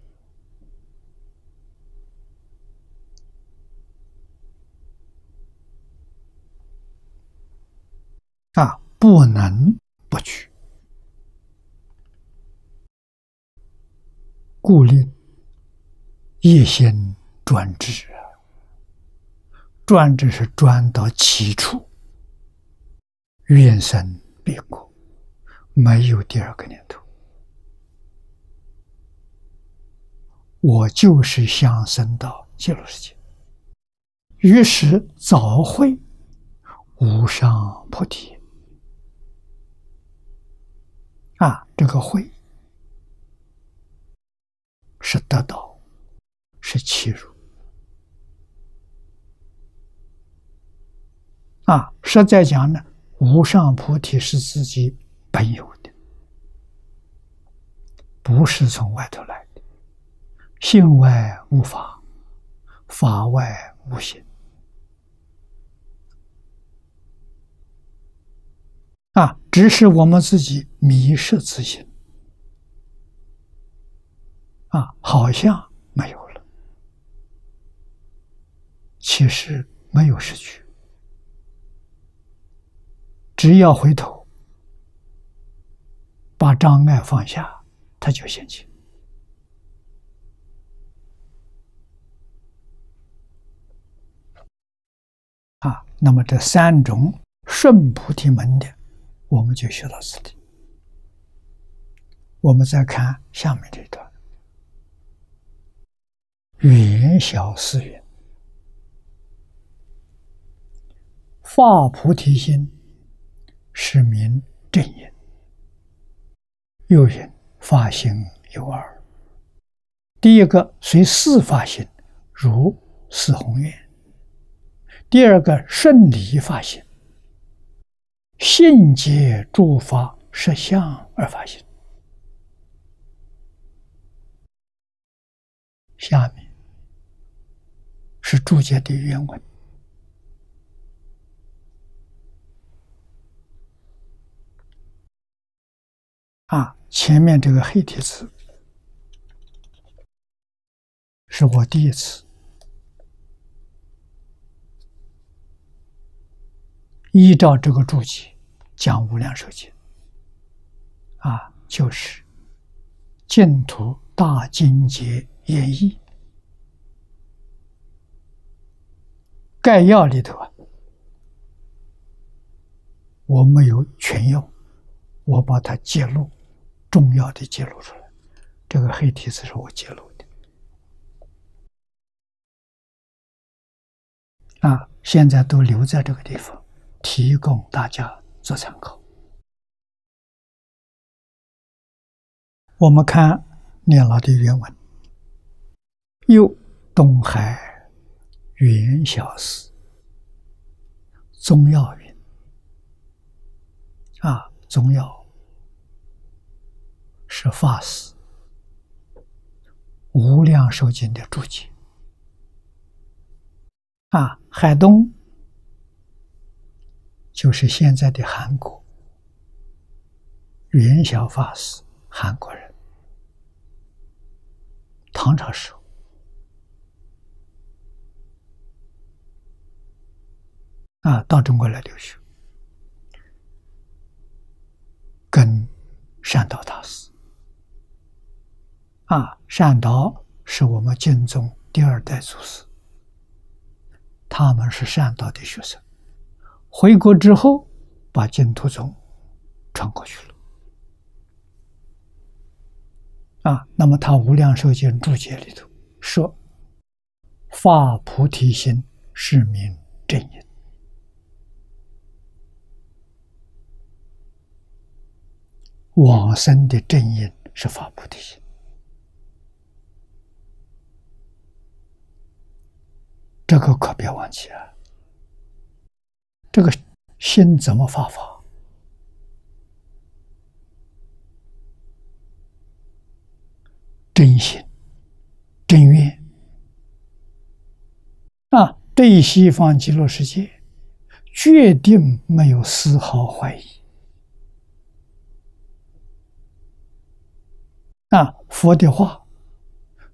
啊，不能不去。故令一心专志啊，专志是专到极处，愿生必过，没有第二个念头。我就是想生到极乐世界，于是早会无上菩提。啊，这个会是得到，是欺辱。啊，实在讲呢，无上菩提是自己本有的，不是从外头来的。性外无法，法外无性。啊，只是我们自己迷失自信，啊，好像没有了，其实没有失去。只要回头，把障碍放下，他就现起。啊，那么这三种顺菩提门的。我们就学到这里。我们再看下面这段：圆小四云，发菩提心，是名正因。又云发心有二，第一个随四发心，如四宏愿；第二个顺理发心。信解诸法实相而发心。下面是注解的原文啊，前面这个黑体字是我第一次。依照这个注解讲《无量寿经》，啊，就是净土大经节演义概要里头啊，我没有全用，我把它揭露重要的揭露出来。这个黑体字是我揭露的，啊，现在都留在这个地方。提供大家做参考。我们看念老的原文：“又东海元小寺宗耀云啊，中药是法师无量寿经的注解啊，海东。”就是现在的韩国，元小法师，韩国人，唐朝时候啊，到中国来留学，跟善导大师啊，善导是我们经宗第二代祖师，他们是善导的学生。回国之后，把净土宗传过去了。啊，那么他《无量寿经》注解里头说：“发菩提心是名正因，往生的正因是发菩提心。”这个可别忘记啊。这个心怎么发法？真心、真愿啊！对西方极乐世界，决定没有丝毫怀疑啊！佛的话、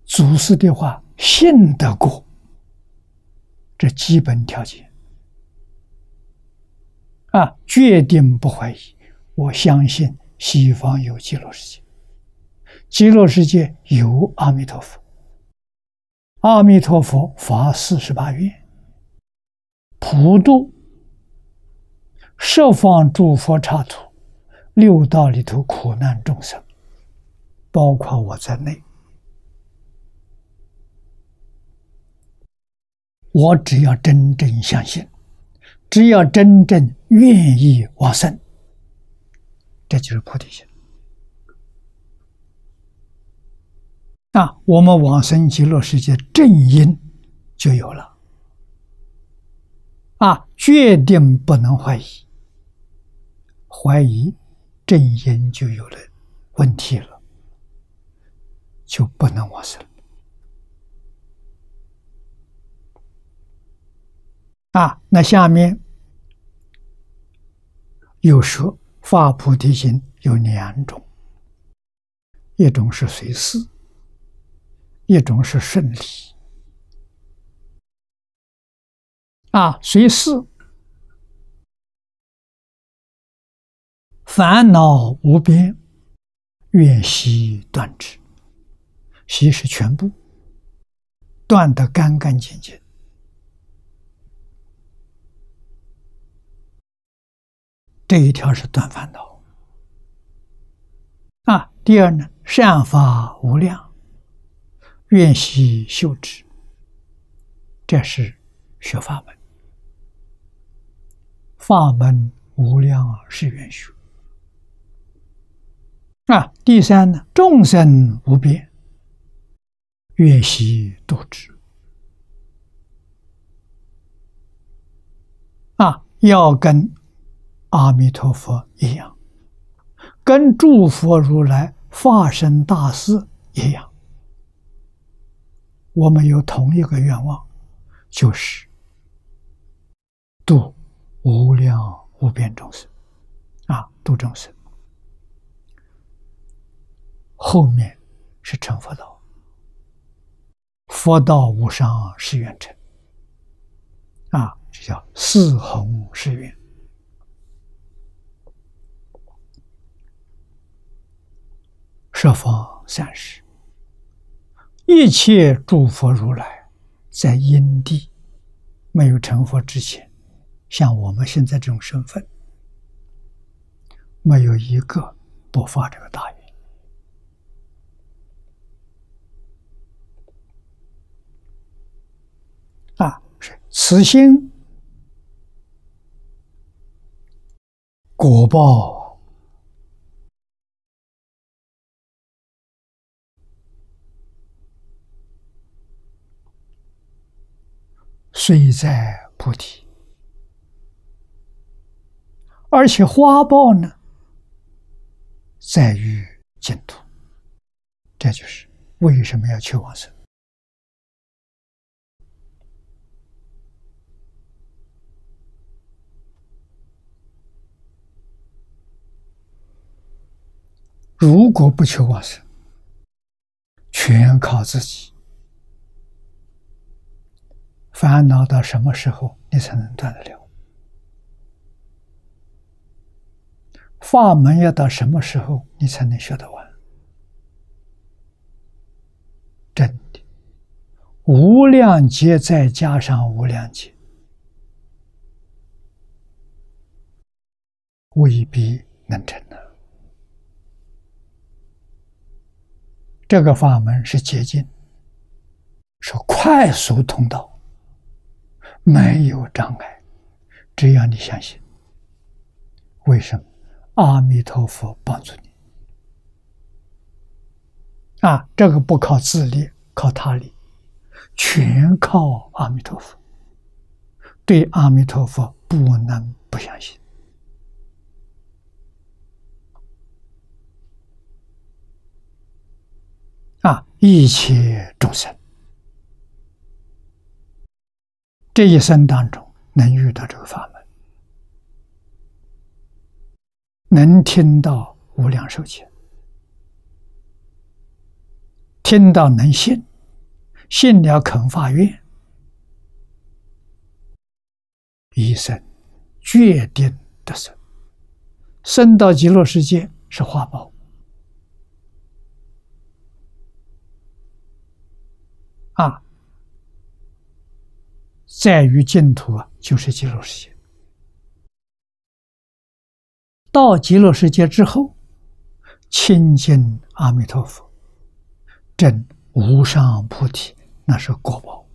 祖师的话，信得过，这基本条件。啊，决定不怀疑。我相信西方有极乐世界，极乐世界有阿弥陀佛。阿弥陀佛发四十八愿，普度十方诸佛刹土六道里头苦难众生，包括我在内。我只要真正相信。只要真正愿意往生，这就是菩提心。啊，我们往生极乐世界正因就有了。啊，决定不能怀疑，怀疑正因就有了问题了，就不能往生。啊，那下面又说发菩提心有两种，一种是随事，一种是顺理。啊，随事，烦恼无边，愿悉断之。悉是全部，断得干干净净。这一条是断烦恼啊。第二呢，善法无量，愿悉修之。这是学法门，法门无量是愿修啊。第三呢，众生无边，愿悉度之啊。要跟。阿弥陀佛一样，跟诸佛如来化身大士一样，我们有同一个愿望，就是度无量无边众生啊，度众生。后面是成佛道，佛道无上誓愿成啊，这叫四弘誓愿。设方三世，一切诸佛如来，在因地没有成佛之前，像我们现在这种身份，没有一个不发这个大愿啊！是此心果报。虽在菩提，而且花报呢，在于净土。这就是为什么要求往生。如果不求往生，全靠自己。烦恼到什么时候你才能断得了？法门要到什么时候你才能学得完？真的，无量劫再加上无量劫，未必能成的。这个法门是捷径，是快速通道。没有障碍，只要你相信。为什么？阿弥陀佛帮助你啊！这个不靠自力，靠他力，全靠阿弥陀佛。对阿弥陀佛不能不相信啊！一切众生。这一生当中，能遇到这个法门，能听到无量寿经，听到能信，信了肯发愿，一生决定得生，生到极乐世界是花宝啊。在于净土，就是极乐世界。到极乐世界之后，亲近阿弥陀佛，证无上菩提，那是果报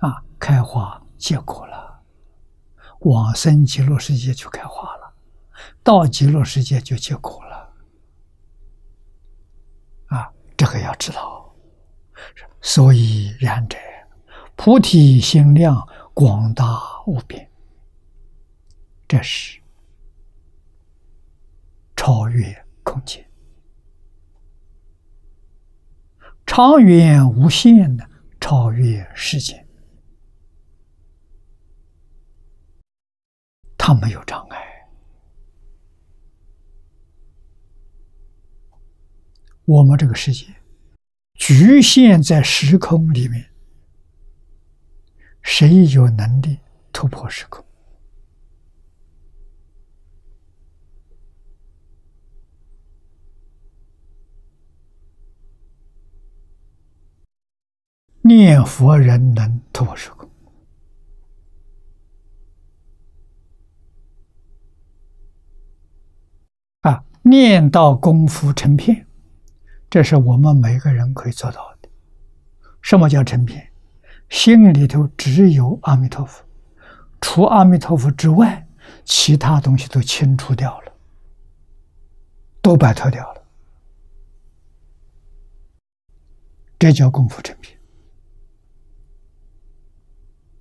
啊，开花结果了，往生极乐世界就开花了，到极乐世界就结果了。啊，这个要知道。所以然者，菩提心量广大无边，这是超越空间。长远无限的超越世间，它没有障碍。我们这个世界局限在时空里面，谁有能力突破时空？念佛人能突破时空啊！念到功夫成片，这是我们每个人可以做到的。什么叫成片？心里头只有阿弥陀佛，除阿弥陀佛之外，其他东西都清除掉了，都摆脱掉了，这叫功夫成片。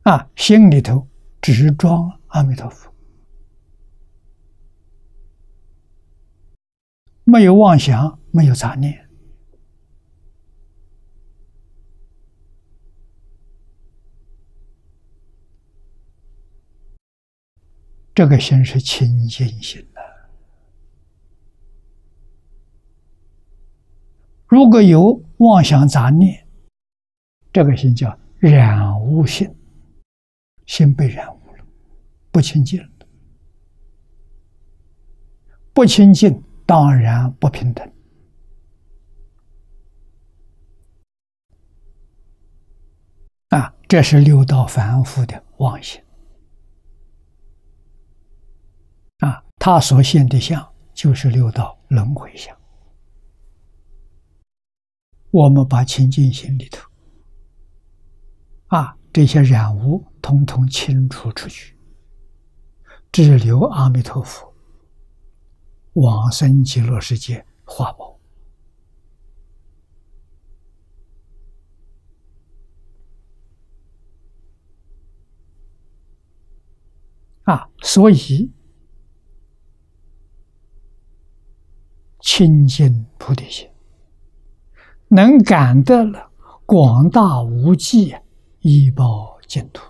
啊，心里头只装阿弥陀佛，没有妄想，没有杂念，这个心是清净心的。如果有妄想杂念，这个心叫染污心。心被染污了，不清净了，不清净当然不平等啊！这是六道凡夫的妄心啊，他所现的相就是六道轮回相。我们把清净心里头啊。这些染污通通清除出去，只留阿弥陀佛往生极乐世界化宝啊！所以清净菩提心，能感得了广大无际。一报净土，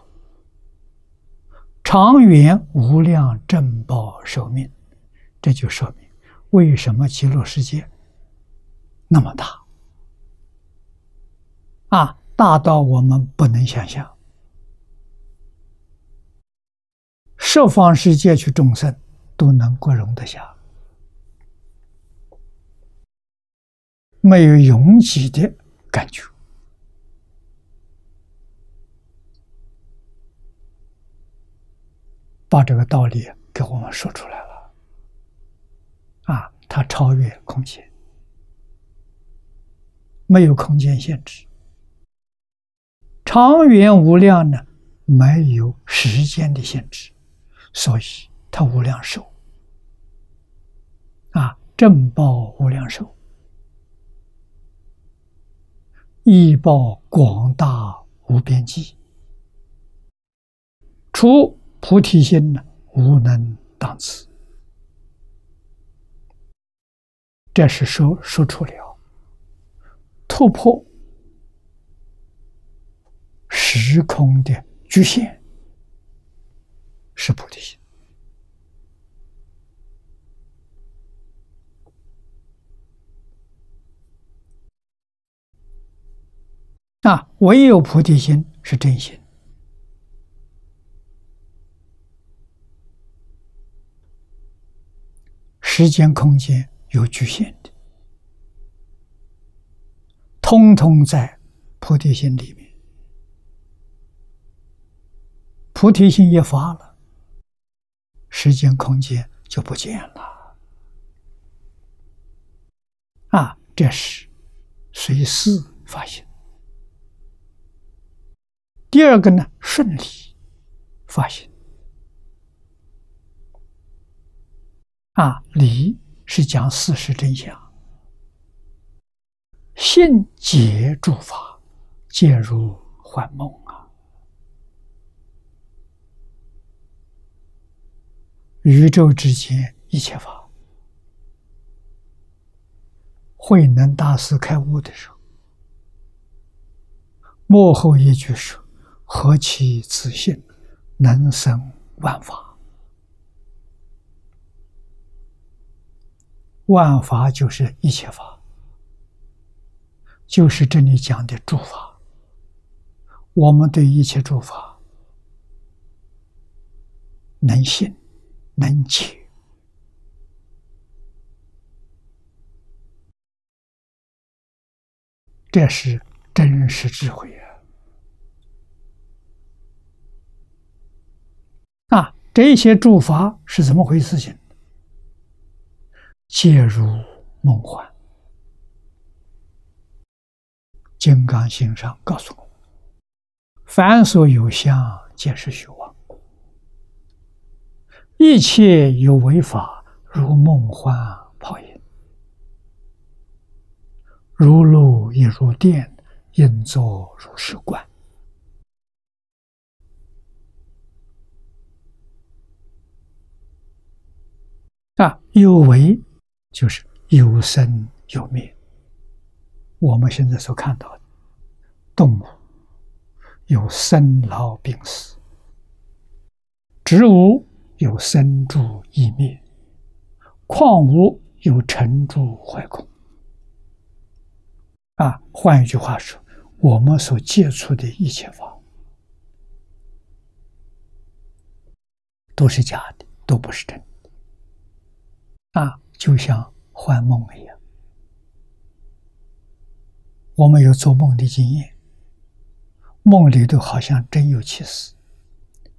长远无量正报寿命，这就说明为什么极乐世界那么大啊，大到我们不能想象。十方世界去众生都能够容得下，没有拥挤的感觉。把这个道理给我们说出来了，啊，它超越空间，没有空间限制，长远无量呢，没有时间的限制，所以它无量寿，啊，正报无量寿，义报广大无边际，除。菩提心呢，无能当此。这是说说出了突破时空的局限，是菩提心啊！唯有菩提心是真心。时间、空间有局限的，通通在菩提心里面。菩提心一发了，时间、空间就不见了。啊，这是随事发现。第二个呢，顺利发现，啊，理是讲事实真相，信解诸法，皆如幻梦啊！宇宙之间一切法，慧能大师开悟的时候，幕后一句说：“何其自信，能生万法。”万法就是一切法，就是这里讲的诸法。我们对一切诸法能信能解，这是真实智慧啊！啊，这些诸法是怎么回事？情？皆如梦幻，《金刚心上》告诉我：凡所有相，皆是虚妄；一切有为法，如梦幻泡影，如露亦如电，应作如是观。啊，有为。就是有生有灭，我们现在所看到的动物有生老病死，植物有生住异灭，矿物有成住坏空。啊，换一句话说，我们所接触的一切法都是假的，都不是真的。啊。就像幻梦一样，我们有做梦的经验，梦里头好像真有其事，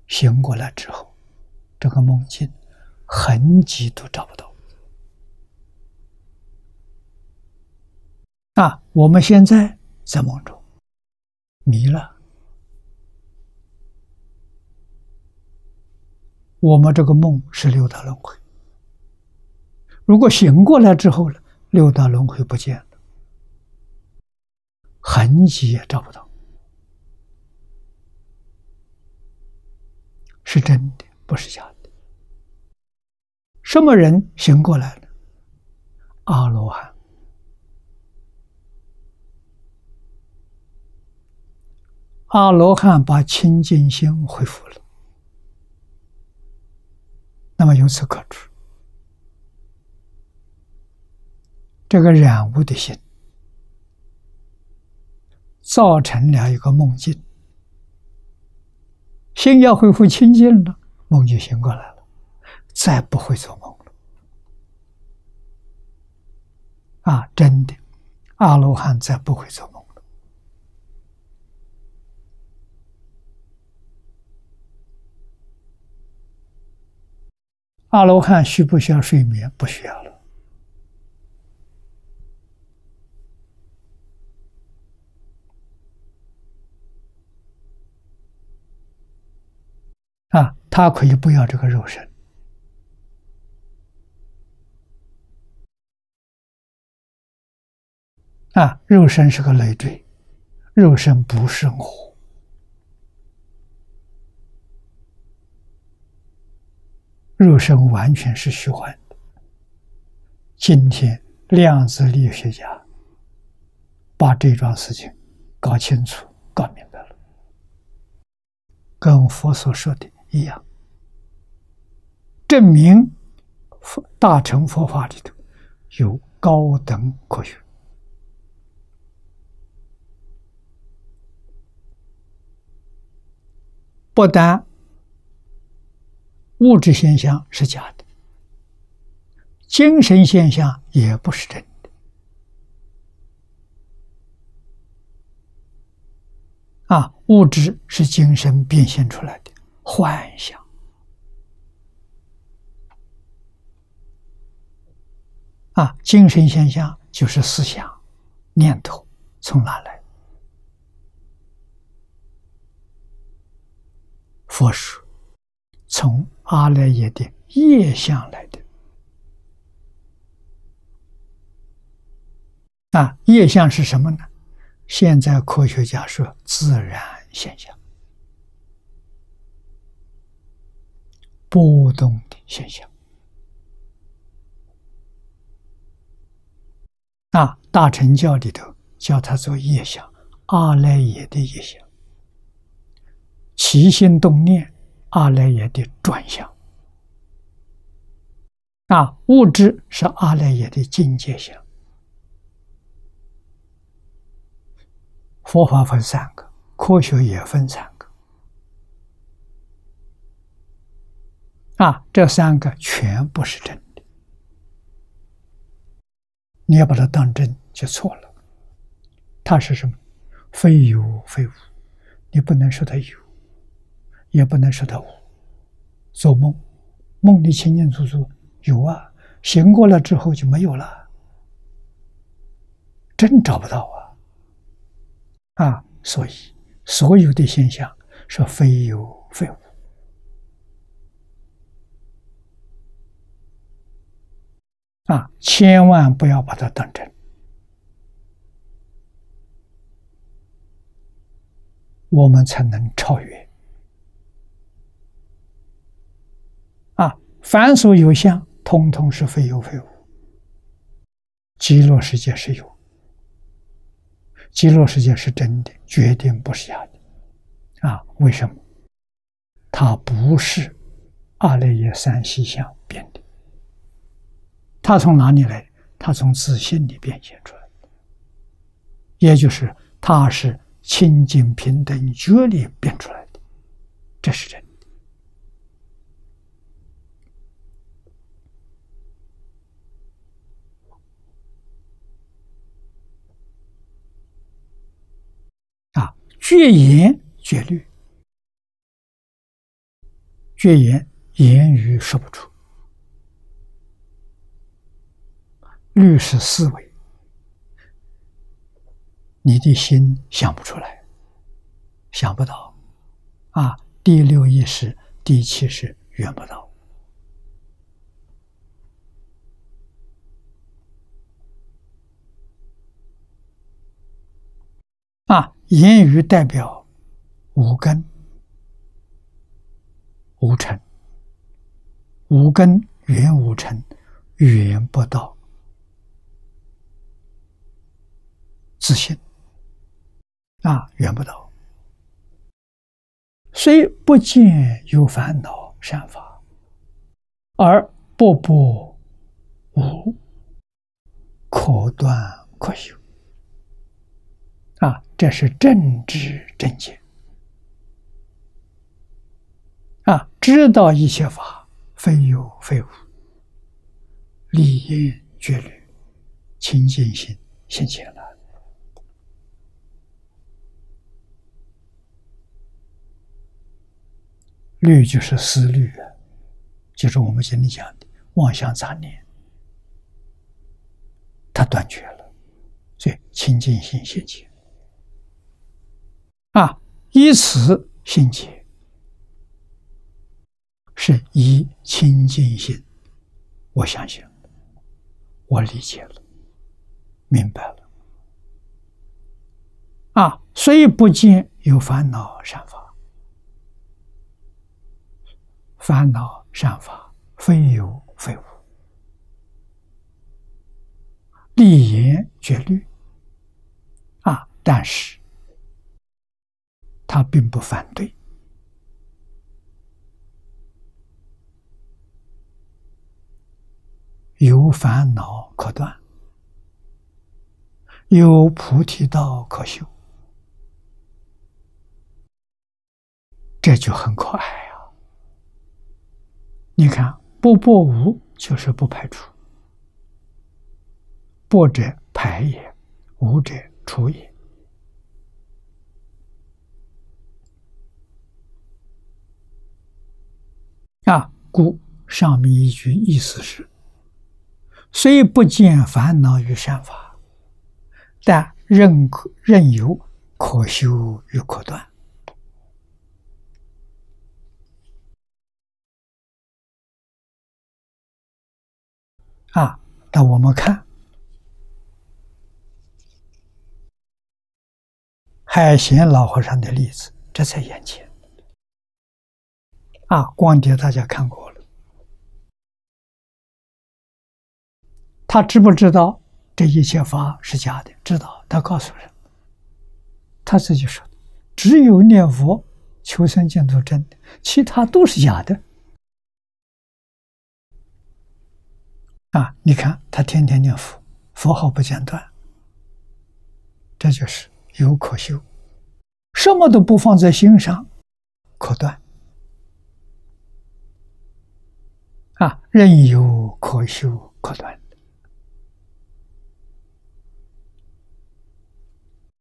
醒过来之后，这个梦境痕迹都找不到。啊，我们现在在梦中迷了，我们这个梦是六道轮回。如果醒过来之后了，六道轮回不见了，痕迹也找不到，是真的，不是假的。什么人醒过来了？阿罗汉，阿罗汉把清净心恢复了，那么由此可知。这个染污的心，造成了一个梦境。心要恢复清净了，梦就醒过来了，再不会做梦了。啊，真的，阿罗汉再不会做梦了。阿罗汉需不需要睡眠？不需要了。啊，他可以不要这个肉身。啊，肉身是个累赘，肉身不是我，肉身完全是虚幻的。今天量子力学家把这桩事情搞清楚、搞明白了，跟佛所说的。一样，证明大乘佛法里头有高等科学，不但物质现象是假的，精神现象也不是真的。啊，物质是精神变现出来的。幻想啊精神现象就是思想念头从哪来？佛说从阿赖耶的业相来的。啊业相是什么呢？现在科学家说自然现象波动的现象。啊，大乘教里头叫它做业相，阿赖耶的业相，起心动念，阿赖耶的转向。啊，物质是阿赖耶的境界相。佛法分三个，科学也分三个。啊，这三个全部是真的，你要把它当真就错了。它是什么？非有非无，你不能说它有，也不能说它无。做梦，梦里清清楚楚有啊，醒过来之后就没有了，真找不到啊。啊，所以所有的现象是非有非无啊，千万不要把它当真，我们才能超越。啊，凡所有相，通通是非有非无，极乐世界是有。极乐世界是真的，决定不是假的，啊？为什么？它不是阿赖耶三细相变的，它从哪里来？它从自信里变现出来的，也就是它是清净平等觉里变出来的，这是真的。啊。绝言绝律，绝言言语说不出，律师思维，你的心想不出来，想不到，啊，第六意识、第七识缘不到，啊。言语代表五根、无尘，五根缘无尘，缘不到自信啊，缘不到。虽不见有烦恼善法，而步步无可断可修。啊，这是正知正见啊！知道一切法非有非无，理言绝律，清净心现前了。虑就是思虑啊，就是我们今天讲的妄想杂念，它断绝了，所以清净心现前。啊，以此心解，是以清净心。我相信，我理解了，明白了。啊，虽不见有烦恼善法，烦恼善法非有非无，立言绝律。啊，但是。他并不反对，有烦恼可断，有菩提道可修，这就很可爱！你看，不破无就是不排除，不者排也，无者除也。啊，故上面一句意思是：虽不见烦恼与善法，但仍可仍有可修与可断。啊，那我们看海贤老和尚的例子，这在眼前。啊，光碟大家看过了，他知不知道这一切法是假的？知道，他告诉人，他自己说，只有念佛求生净土真的，其他都是假的。啊，你看他天天念佛，佛号不间断，这就是有可修，什么都不放在心上，可断。啊，任有可修可断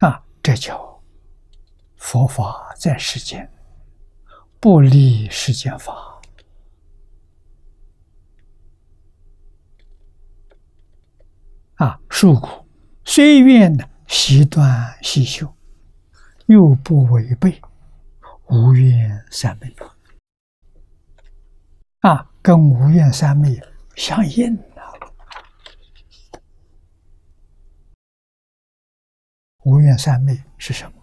啊，这叫佛法在世间，不离世间法。啊，树苦，虽愿的习断习修，又不违背无愿三昧。啊，跟无愿三昧相应了。无愿三昧是什么？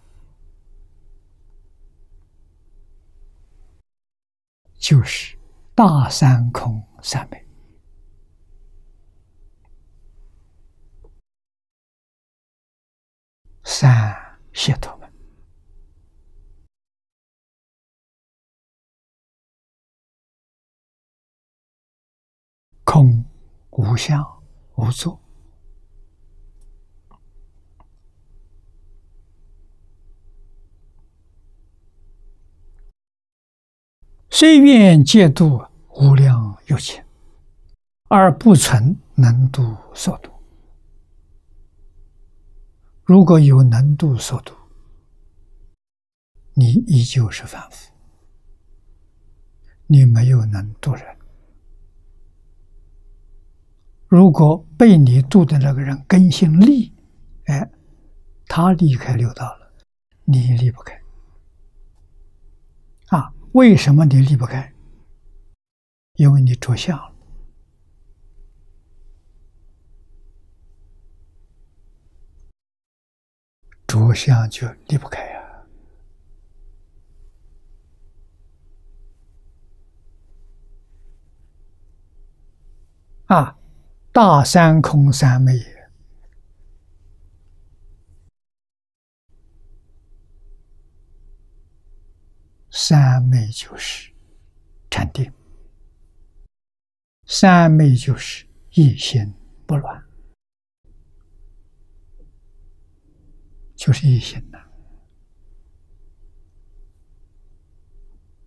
就是大三空三昧。三解脱门，空无相无作，虽愿戒度无量有情，而不存能度所度。如果有能度所度，你依旧是凡夫，你没有能度人。如果被你度的那个人根性利，哎，他离开六道了，你离不开。啊，为什么你离不开？因为你着相了。着相就离不开呀！啊，大三空三昧，三昧就是禅定，三昧就是一心不乱。就是一心的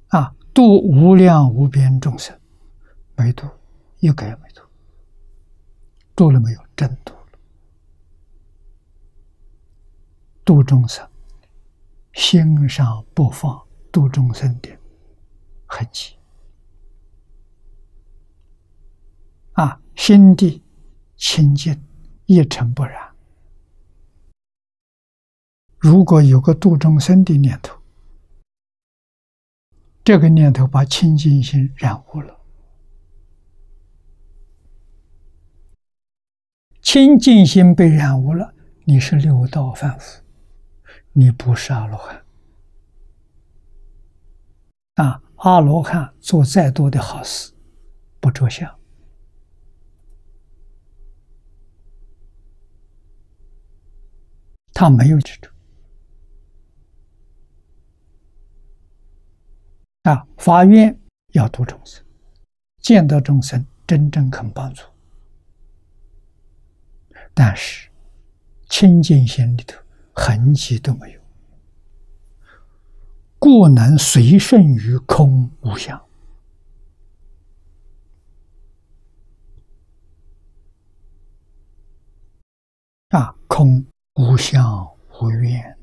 啊，度无量无边众生，没度，一个也没度，度了没有？真度了，度众生，心上不放度众生的痕迹啊，心地清净，一尘不染。如果有个度众生的念头，这个念头把清净心染污了，清净心被染污了，你是六道凡夫，你不是阿罗汉。啊，阿罗汉做再多的好事，不着相，他没有执着。啊，发愿要度众生，见到众生真正肯帮助，但是清净心里头痕迹都没有，故能随顺于空无相。啊，空无相无愿。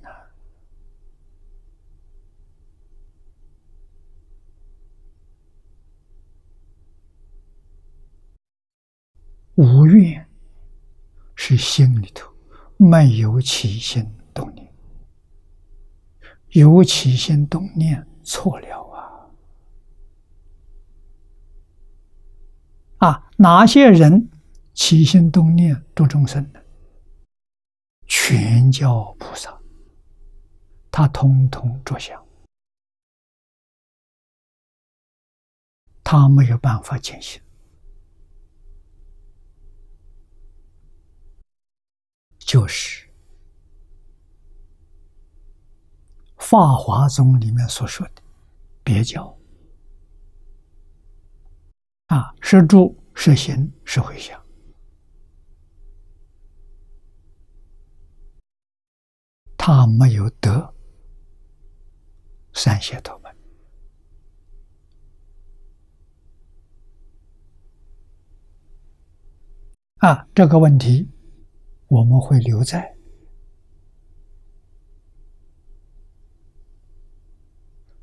无愿是心里头没有起心动念，有起心动念错了啊！啊，哪些人起心动念度众生呢？全教菩萨他通通着相，他没有办法进行，就是《法华宗》里面所说的别教啊，是住、是行、是回向。他没有得三解脱门啊！这个问题我们会留在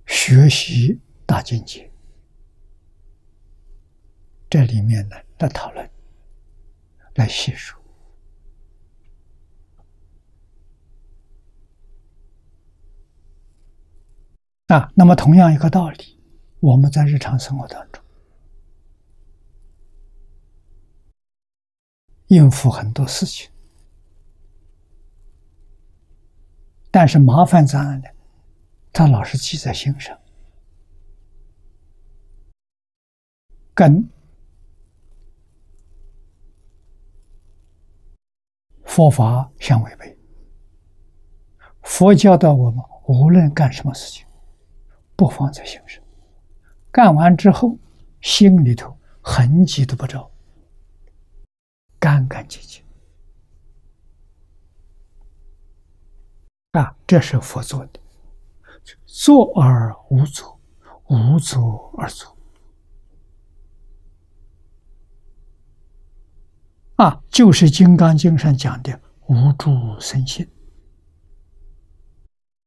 学习大境界这里面呢来讨论，来细说。啊，那么同样一个道理，我们在日常生活当中应付很多事情，但是麻烦在哪呢？他老是记在心上，跟佛法相违背。佛教的我们，无论干什么事情。不放在心上，干完之后，心里头痕迹都不着，干干净净。啊，这是佛做的，做而无作，无作而作。啊，就是《金刚经》上讲的“无住生心”。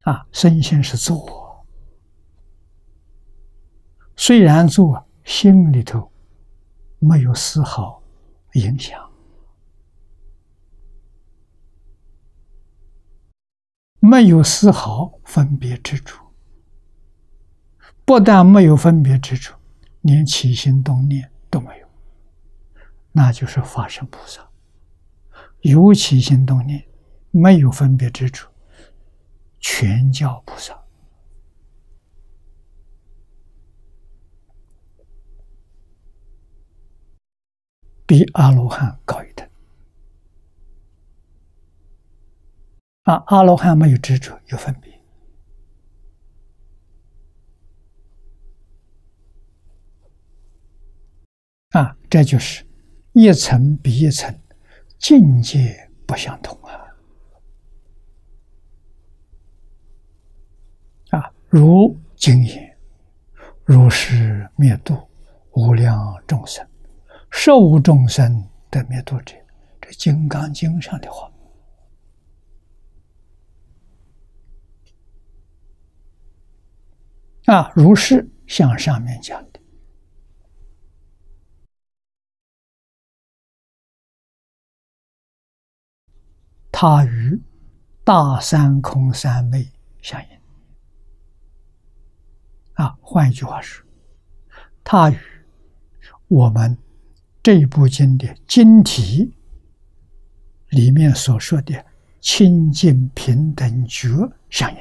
啊，生心是做。虽然做，心里头没有丝毫影响，没有丝毫分别之处。不但没有分别之处，连起心动念都没有，那就是法身菩萨。有起心动念，没有分别之处，全叫菩萨。比阿罗汉高一等啊！阿罗汉没有执着，有分别啊！这就是一层比一层境界不相同啊！啊，如经言，如是灭度无量众生。受众生的灭度者，这《金刚经》上的话啊，如是像上面讲的，他与大三空三昧相应啊。换一句话说，他与我们。这部经的经题里面所说的清净平等觉相应，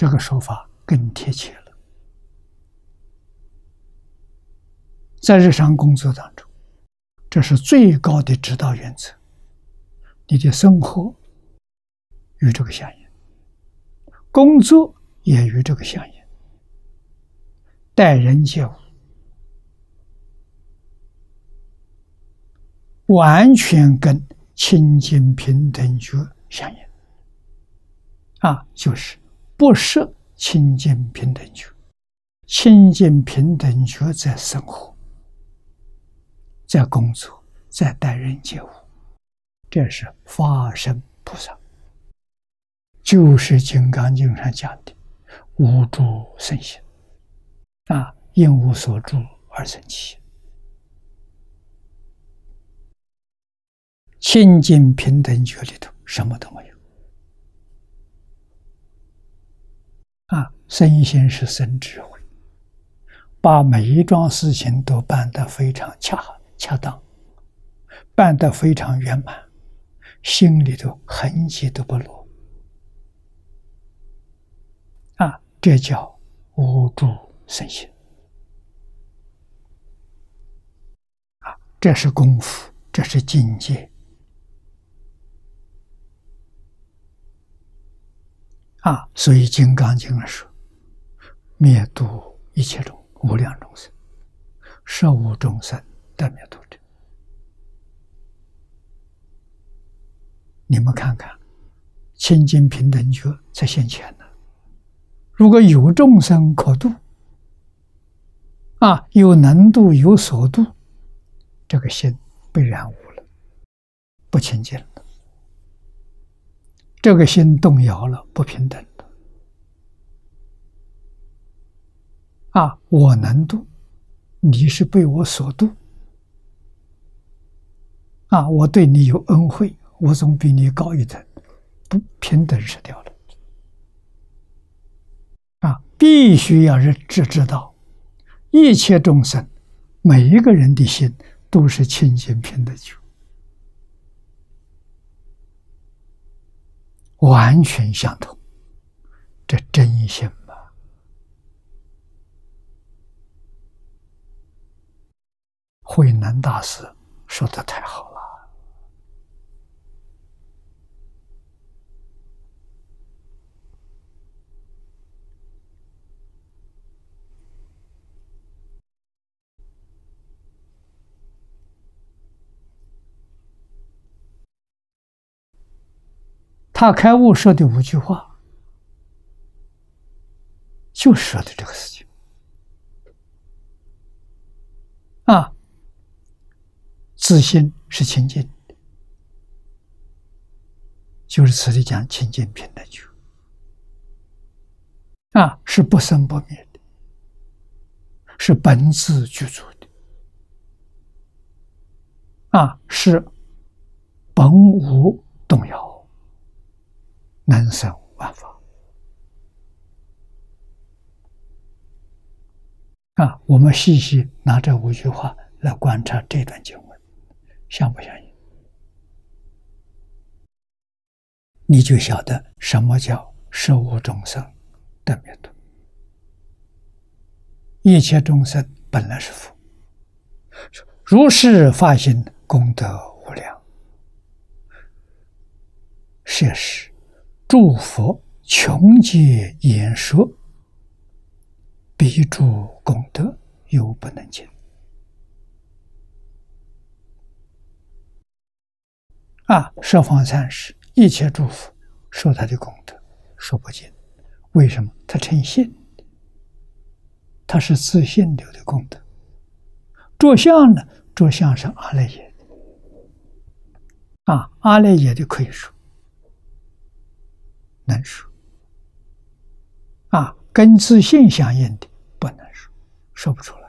这个说法更贴切了。在日常工作当中，这是最高的指导原则。你的生活与这个相应，工作也与这个相应，待人接物。完全跟清净平等觉相应啊，就是不设清净平等觉，清净平等觉在生活，在工作，在待人接物，这是法身菩萨，就是《金刚经》上讲的“无住生心”，啊，因无所住而生起。清净平等觉里头什么都没有。啊！身心是生智慧，把每一桩事情都办得非常恰恰当，办得非常圆满，心里头痕迹都不落，啊，这叫无助身心，啊，这是功夫，这是境界，啊，所以《金刚经》说：“灭度一切众无量众生，十无众生得灭度者。”你们看看，清净平等觉在现前呢。如果有众生可度，啊，有能度，有所度，这个心被染污了，不清净了。这个心动摇了，不平等了。啊，我能度，你是被我所度。啊，我对你有恩惠。我总比你高一等，不平等失掉了啊！必须要认知知道，一切众生，每一个人的心都是清净平等觉，完全相同，这真相嘛？慧能大师说的太好。他开悟说的五句话，就说的这个事情啊。自信是清净，就是此地讲清净品的觉啊，是不生不灭的，是本自具足的啊，是本无动摇。能生万法啊！我们细细拿这五句话来观察这段经文，相不相应？你就晓得什么叫十无众生的灭度。一切众生本来是佛，如是发心功德无量，设施。诸佛穷劫言说，彼诸功德犹不能尽。啊，十方三世一切诸佛说他的功德说不尽，为什么？他诚信，他是自信流的功德。着相呢？着相是阿赖耶啊，阿赖耶的可以说。能说啊，跟自信相应的不能说，说不出来。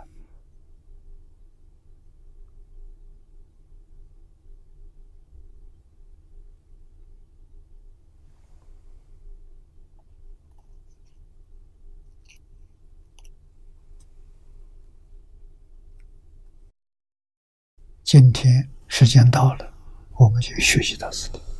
今天时间到了，我们就学习到此地。